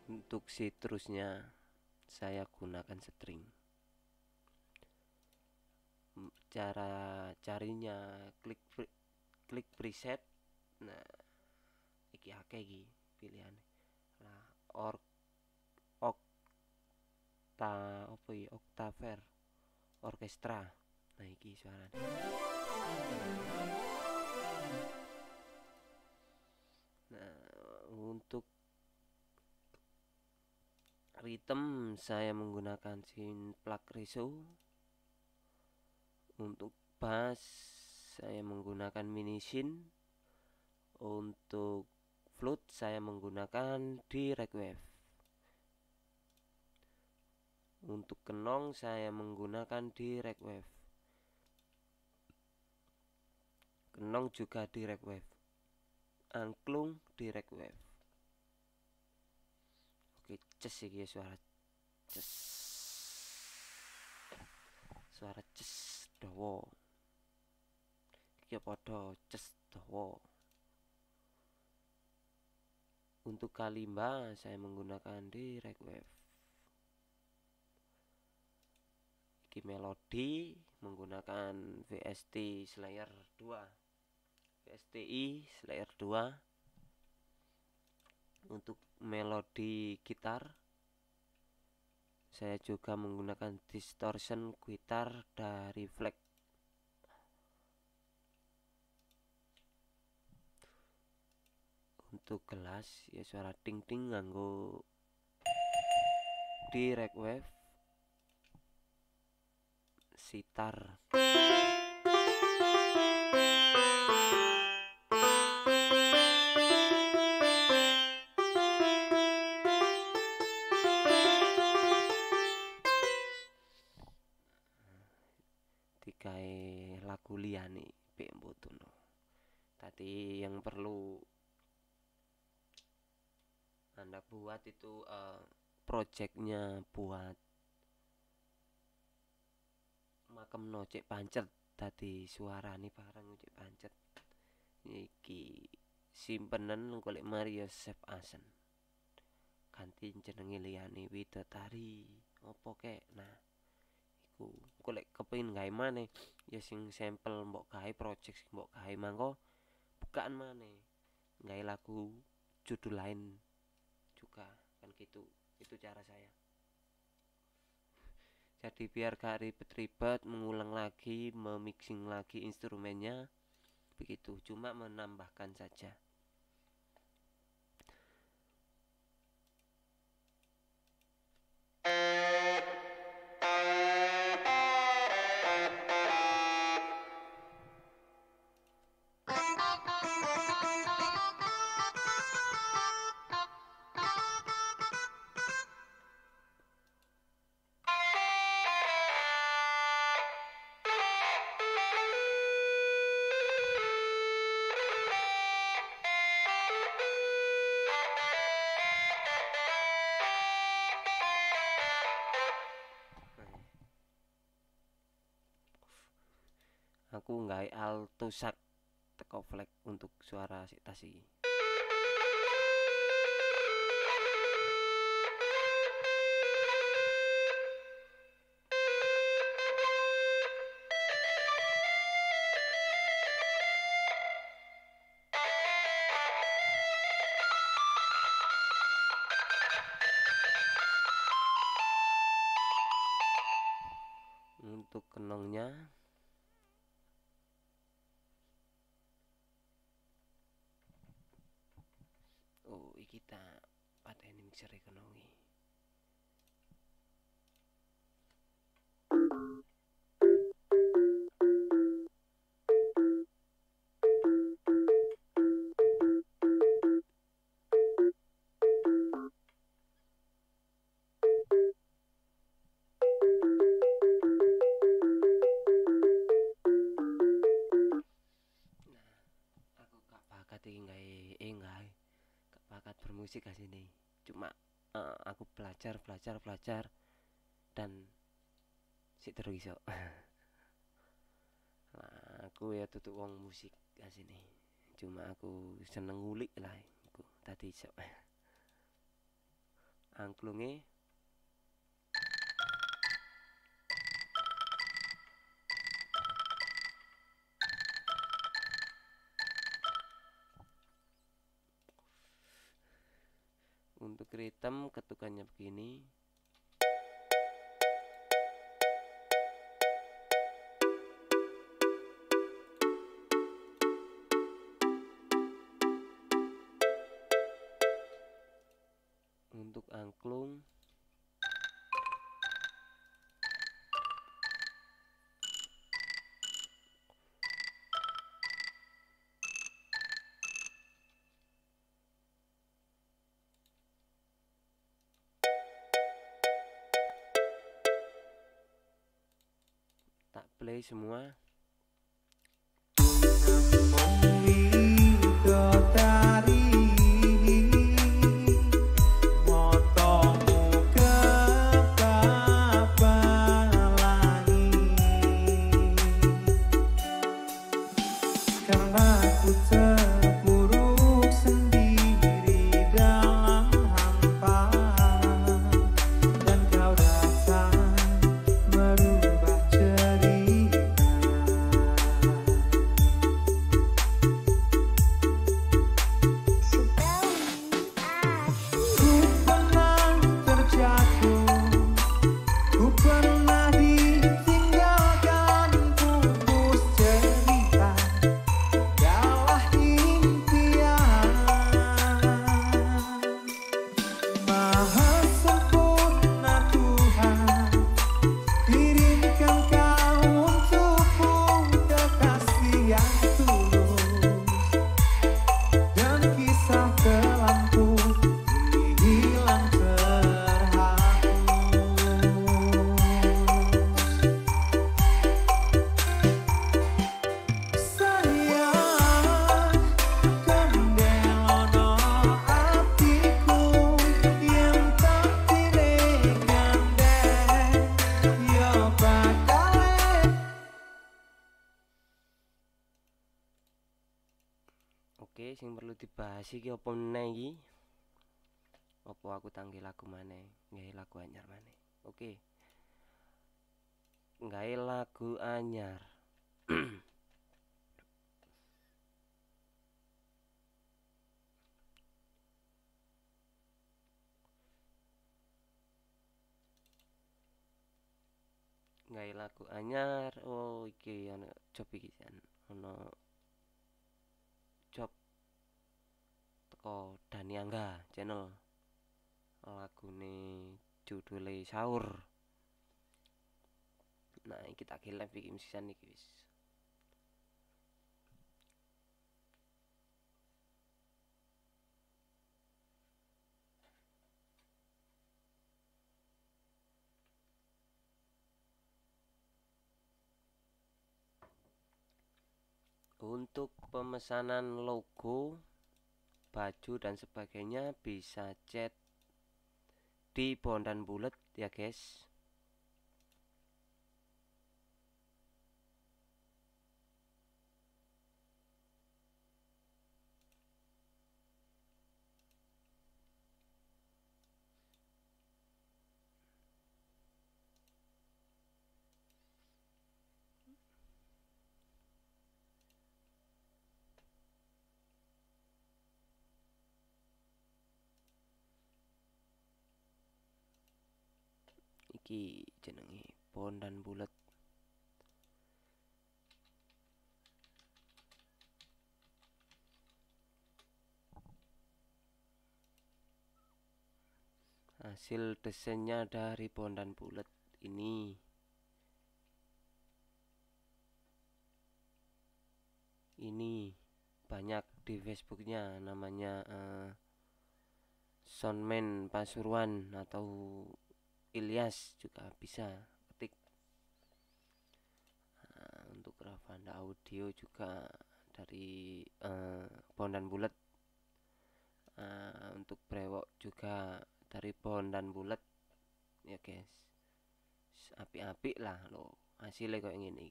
A: untuk citrusnya saya gunakan string cara carinya klik klik preset. Nah iki akeh iki pilihan lah or okta apa ya oktaver orkestra. Nah iki suaranya nah untuk rhythm saya menggunakan plug reso untuk bass saya menggunakan minisin untuk flute saya menggunakan direct wave. Untuk kenong saya menggunakan direct wave. Kenong juga direct wave. Angklung direct wave. Oke ces ya suara ces. Suara ces dawa. Iki padha ces dawa. Untuk kalimba saya menggunakan direct wave. Iki melodi menggunakan VST Slayer 2 VSTI Slayer 2 untuk melodi gitar saya juga menggunakan distortion gitar dari Flex untuk gelas ya suara ting ting nganggo direct wave sitar liyane pek mbotono tadi yang perlu anda buat itu eh, projectnya buat makem no cek pancet. Tadi suara nih barang cek pancet. Iki simpenan golek Mario Save Asen ganti jenenge liyane widodari opo kek? Nah iku golek kepengin gawe ya sing sampel mbok gawe project sing mbok gawe mangko bukaan maneh. Gawe lagu judul lain juga kan gitu itu cara saya. Jadi biar gak ribet-ribet mengulang lagi memixing lagi instrumennya begitu. Cuma menambahkan saja
B: nggak alto teko flag untuk suara si belajar belajar belajar dan sik terus Nah, aku ya tutup wong musik asini cuma aku seneng ngulik lah aku tadi iso. Angklunge ritem ketukannya begini. Untuk angklung play semua gawe lagu anyar. Gawe lagu anyar oh iki ana job iki jan ana job teko Dani Angga channel. Lagune judule sahur nah iki tak live iki sisan iki wis Untuk pemesanan logo, baju dan sebagainya bisa chat di Bondan Bulet ya guys.
A: Iki jenenge bondan bulet hasil desainnya dari bondan bulat ini. Ini banyak di Facebooknya namanya uh, Soundman Pasuruan atau Ilyas juga bisa ketik. Nah, untuk Ravanda audio juga dari uh, Bondan Bulat. Uh, untuk brewok juga dari Bondan Bulat. Ya guys. Api-api lah lo hasilnya kayak gini.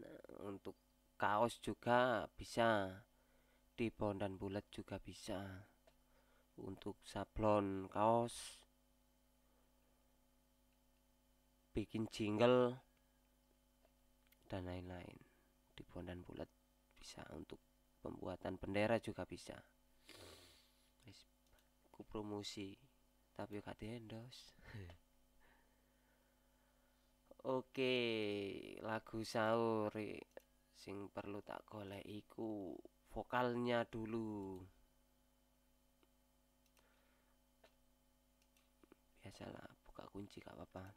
A: Nah untuk kaos juga bisa. Di bondan bulat juga bisa untuk sablon kaos bikin jingle dan lain-lain. Di bondan bulat bisa untuk pembuatan bendera juga bisa. Ku promosi. Tapi gak endos oke lagu sahur sing perlu tak golek iku vokalnya dulu biasalah buka kunci gak apa-apa.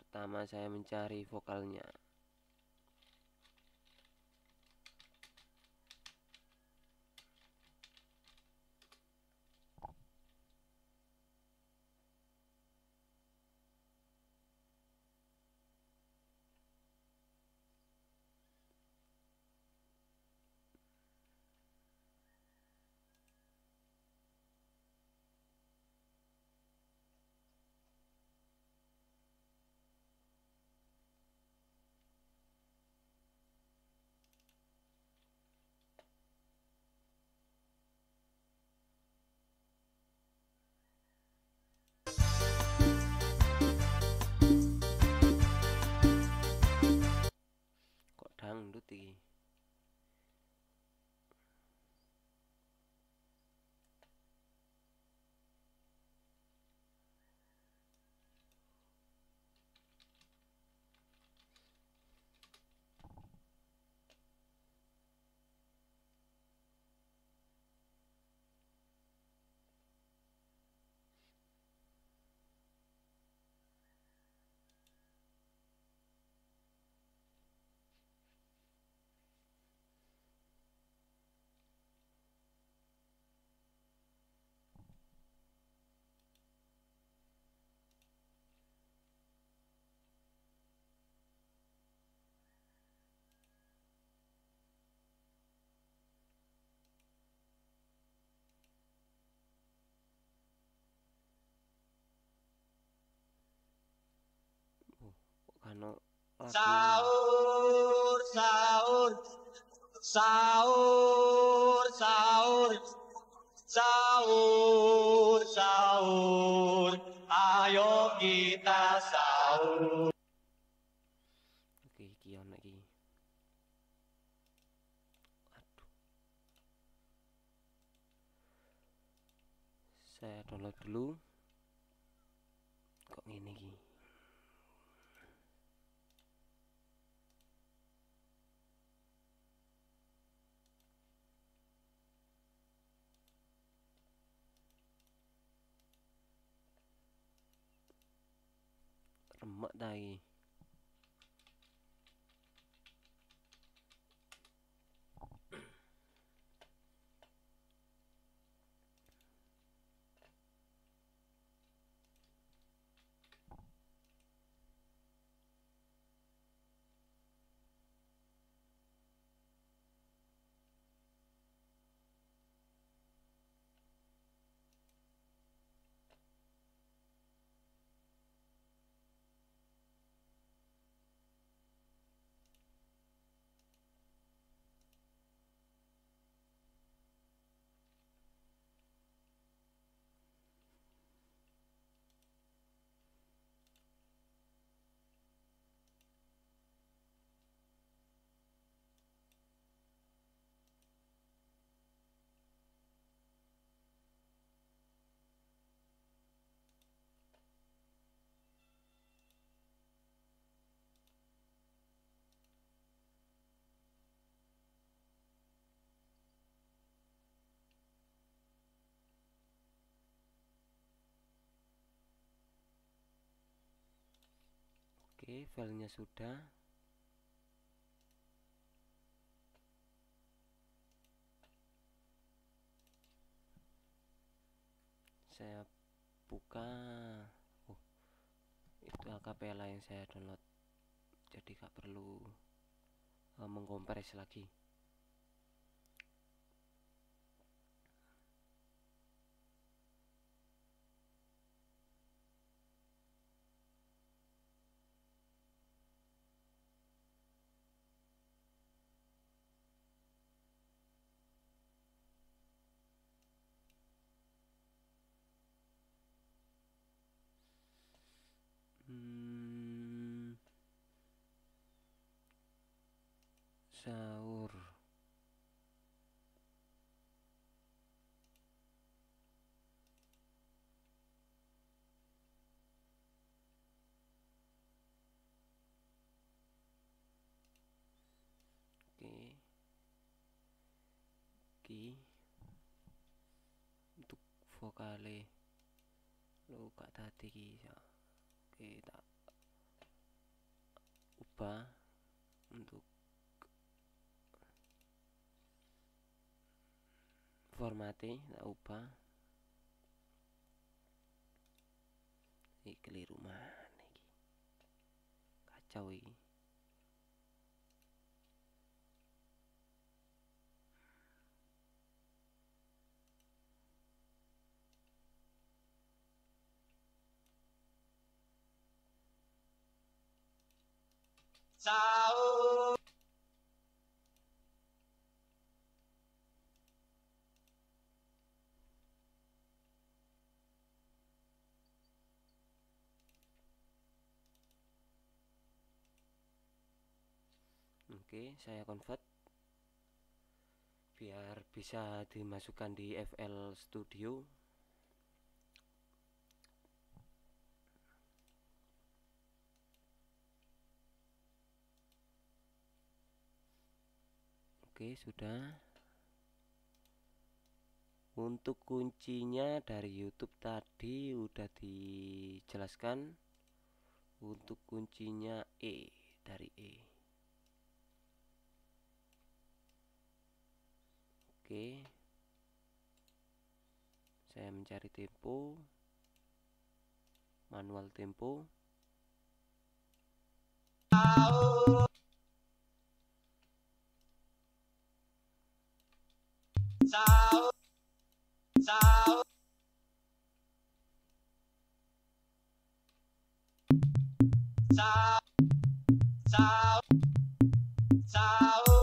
A: Pertama saya mencari vokalnya dangdut iki lagu
C: Sahur, sahur, sahur, sahur, sahur, sahur. Ayo kita sahur.
A: oke iki ono iki aduh saya download dulu tai.
C: Oke filenya sudah. Saya buka. Oh itu akapela yang saya download. Jadi gak perlu uh, mengkompres lagi sahur. Oke ki. Untuk vokale. Lo gak tadi ki ya. Oke tak. Ubah untuk formatnya tak ubah. Ini keliru mana iki kacau iki
A: sahur
C: Oke, saya convert biar bisa dimasukkan di FL Studio. Oke, sudah. Untuk kuncinya dari YouTube tadi udah dijelaskan. Untuk kuncinya E dari E. Oke. Saya mencari tempo. Manual tempo.
A: Sao Sao Sao Sao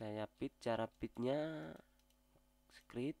C: saya pit cara pitnya script.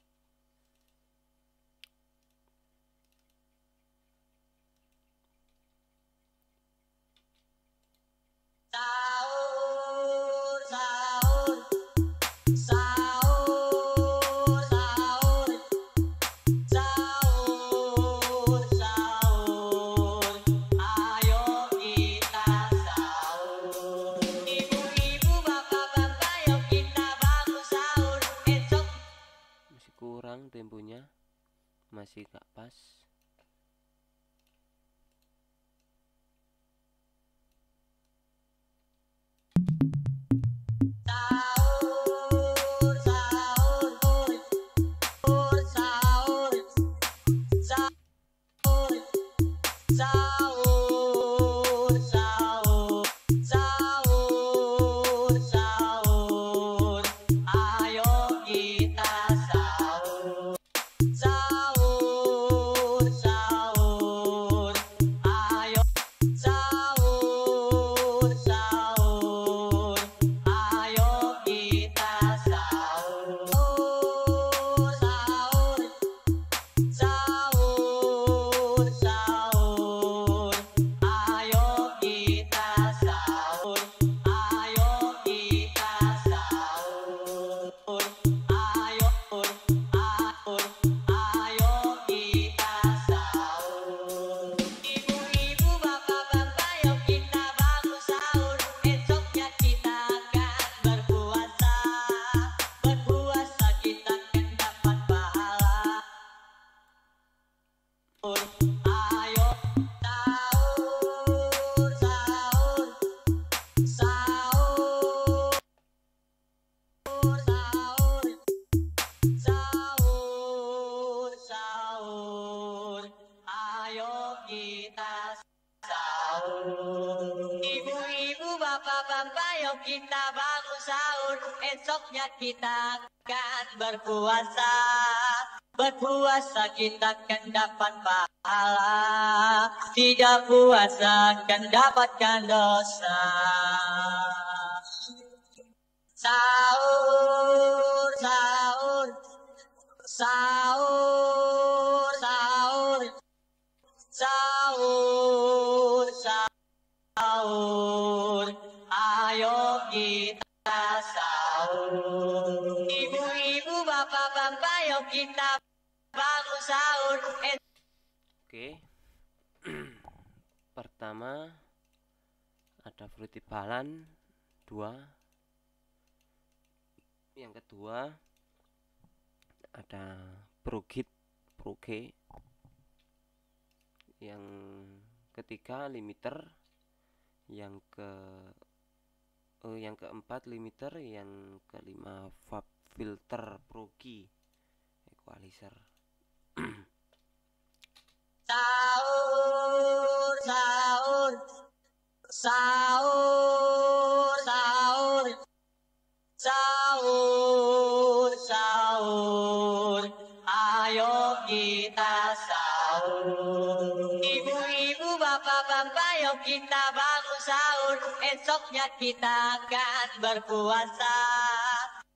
C: Masih kurang temponya. Masih gak pas. Ta berpuasa. Berpuasa kita akan dapat pahala, tidak puasa akan dapatkan dosa. Sahur, sahur, sahur, sahur, sahur, sahur. Ayo kita
A: Oke. Pertama ada fruity balan dua. Yang kedua ada brugit bruge. Yang ketiga limiter. Yang ke eh, yang keempat limiter, yang kelima vape filter progi equalizer.
C: Sahur, sahur, sahur, sahur, sahur, sahur. Ayo kita sahur. Ibu-ibu, bapak-bapak, ayo kita bangun sahur. Esoknya kita akan berpuasa.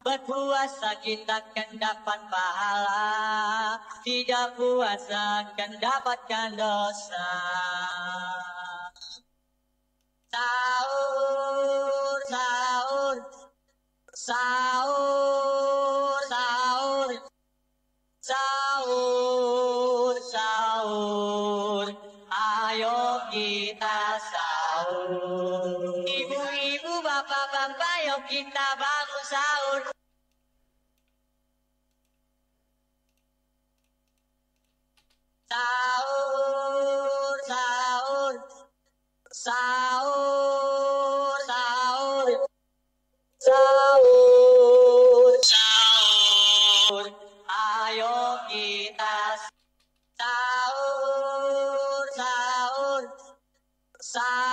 C: Berpuasa kita akan dapat pahala, tidak puasa akan dapatkan dosa. Sahur, sahur, sahur, sahur, sahur, sahur. Sahur, sahur, sahur, sahur, sahur, sahur. Ayo kita sahur, sahur, sahur,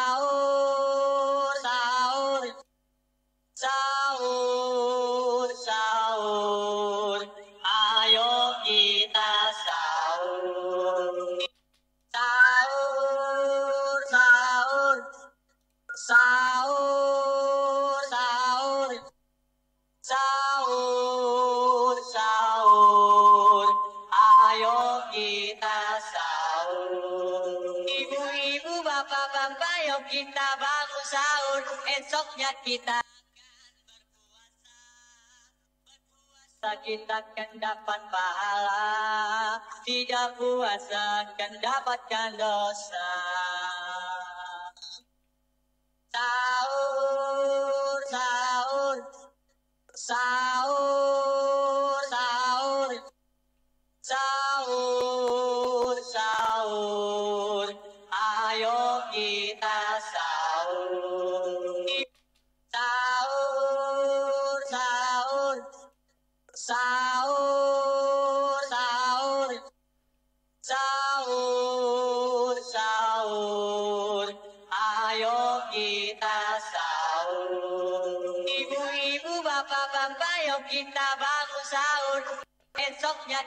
C: Esoknya kita puasa kita akan dapat pahala, tidak puasa akan dapatkan dosa. Sahur, sahur, sahur,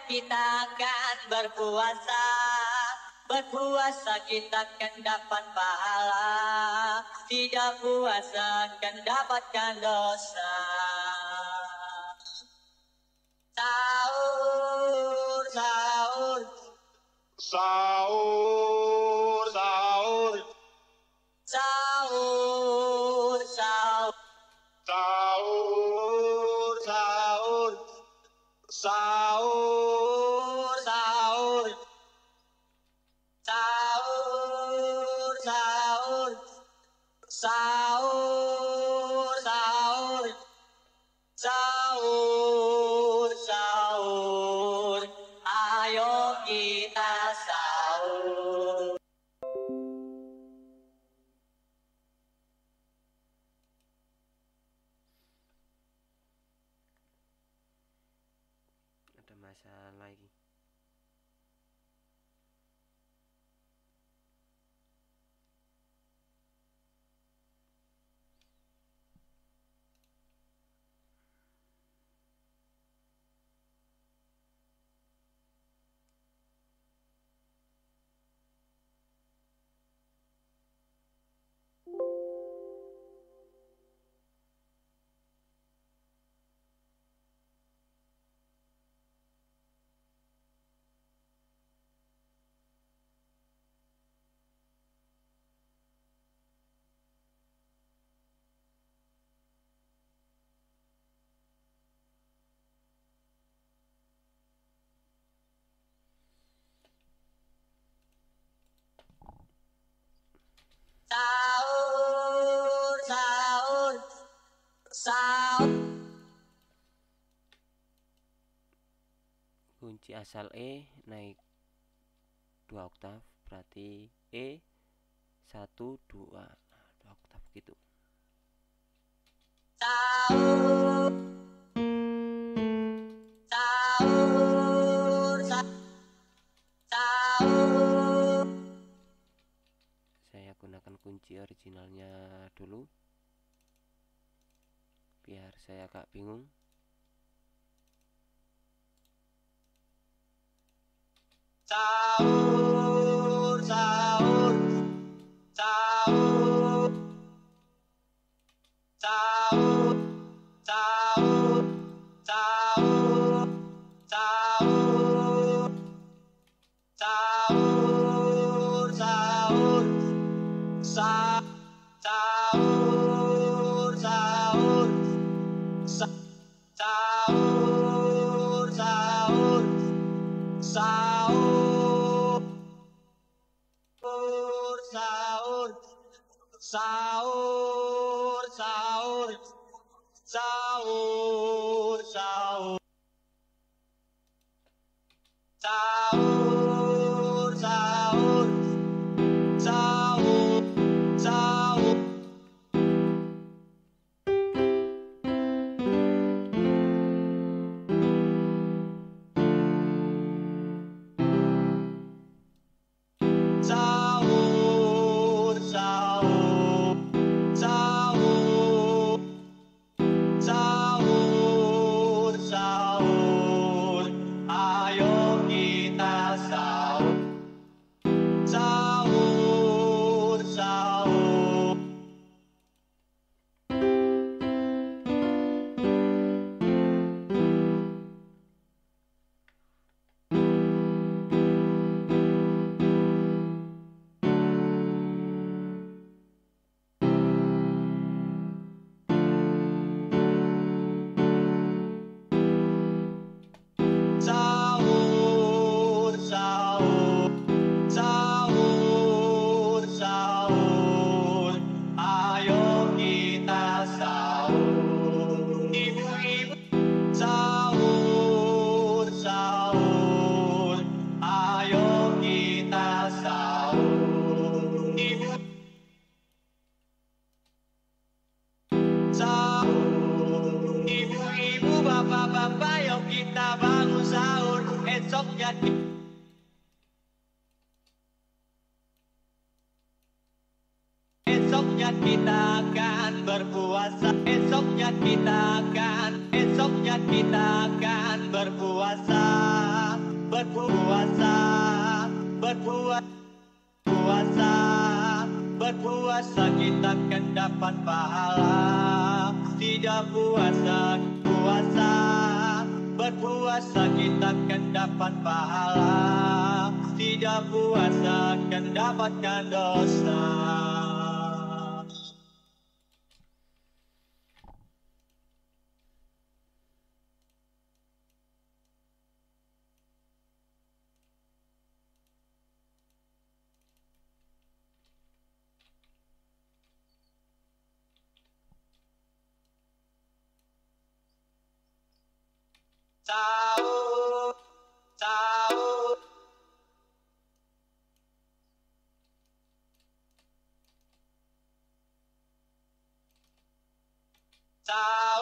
C: kita akan berpuasa. Berpuasa kita akan dapat pahala. Tidak puasa akan dapatkan dosa. Sahur, sahur,
D: Sahur, sahur.
A: kunci asal E naik dua oktav berarti E satu dua. Nah, dua oktav gitu.
C: Sahur, sahur, sa- sahur.
A: saya gunakan kunci originalnya dulu biar saya agak bingung.
B: Sahur, Berpuasa Berpuasa Puasa Berpuasa kita akan dapat pahala. Tidak puasa Puasa Berpuasa kita akan dapat pahala. Tidak puasa akan dapatkan dosa
A: Ciao.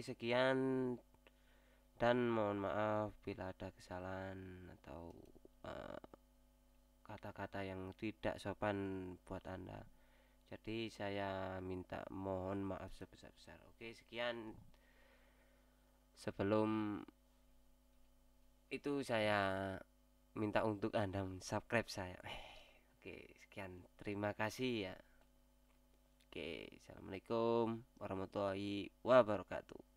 A: Sekian. Dan mohon maaf bila ada kesalahan atau eh, kata-kata yang tidak sopan buat anda. Jadi saya minta mohon maaf sebesar-besar. Oke sekian. Sebelum itu saya minta untuk anda subscribe saya. Oke sekian. Terima kasih ya. Oke assalamualaikum warahmatullahi wabarakatuh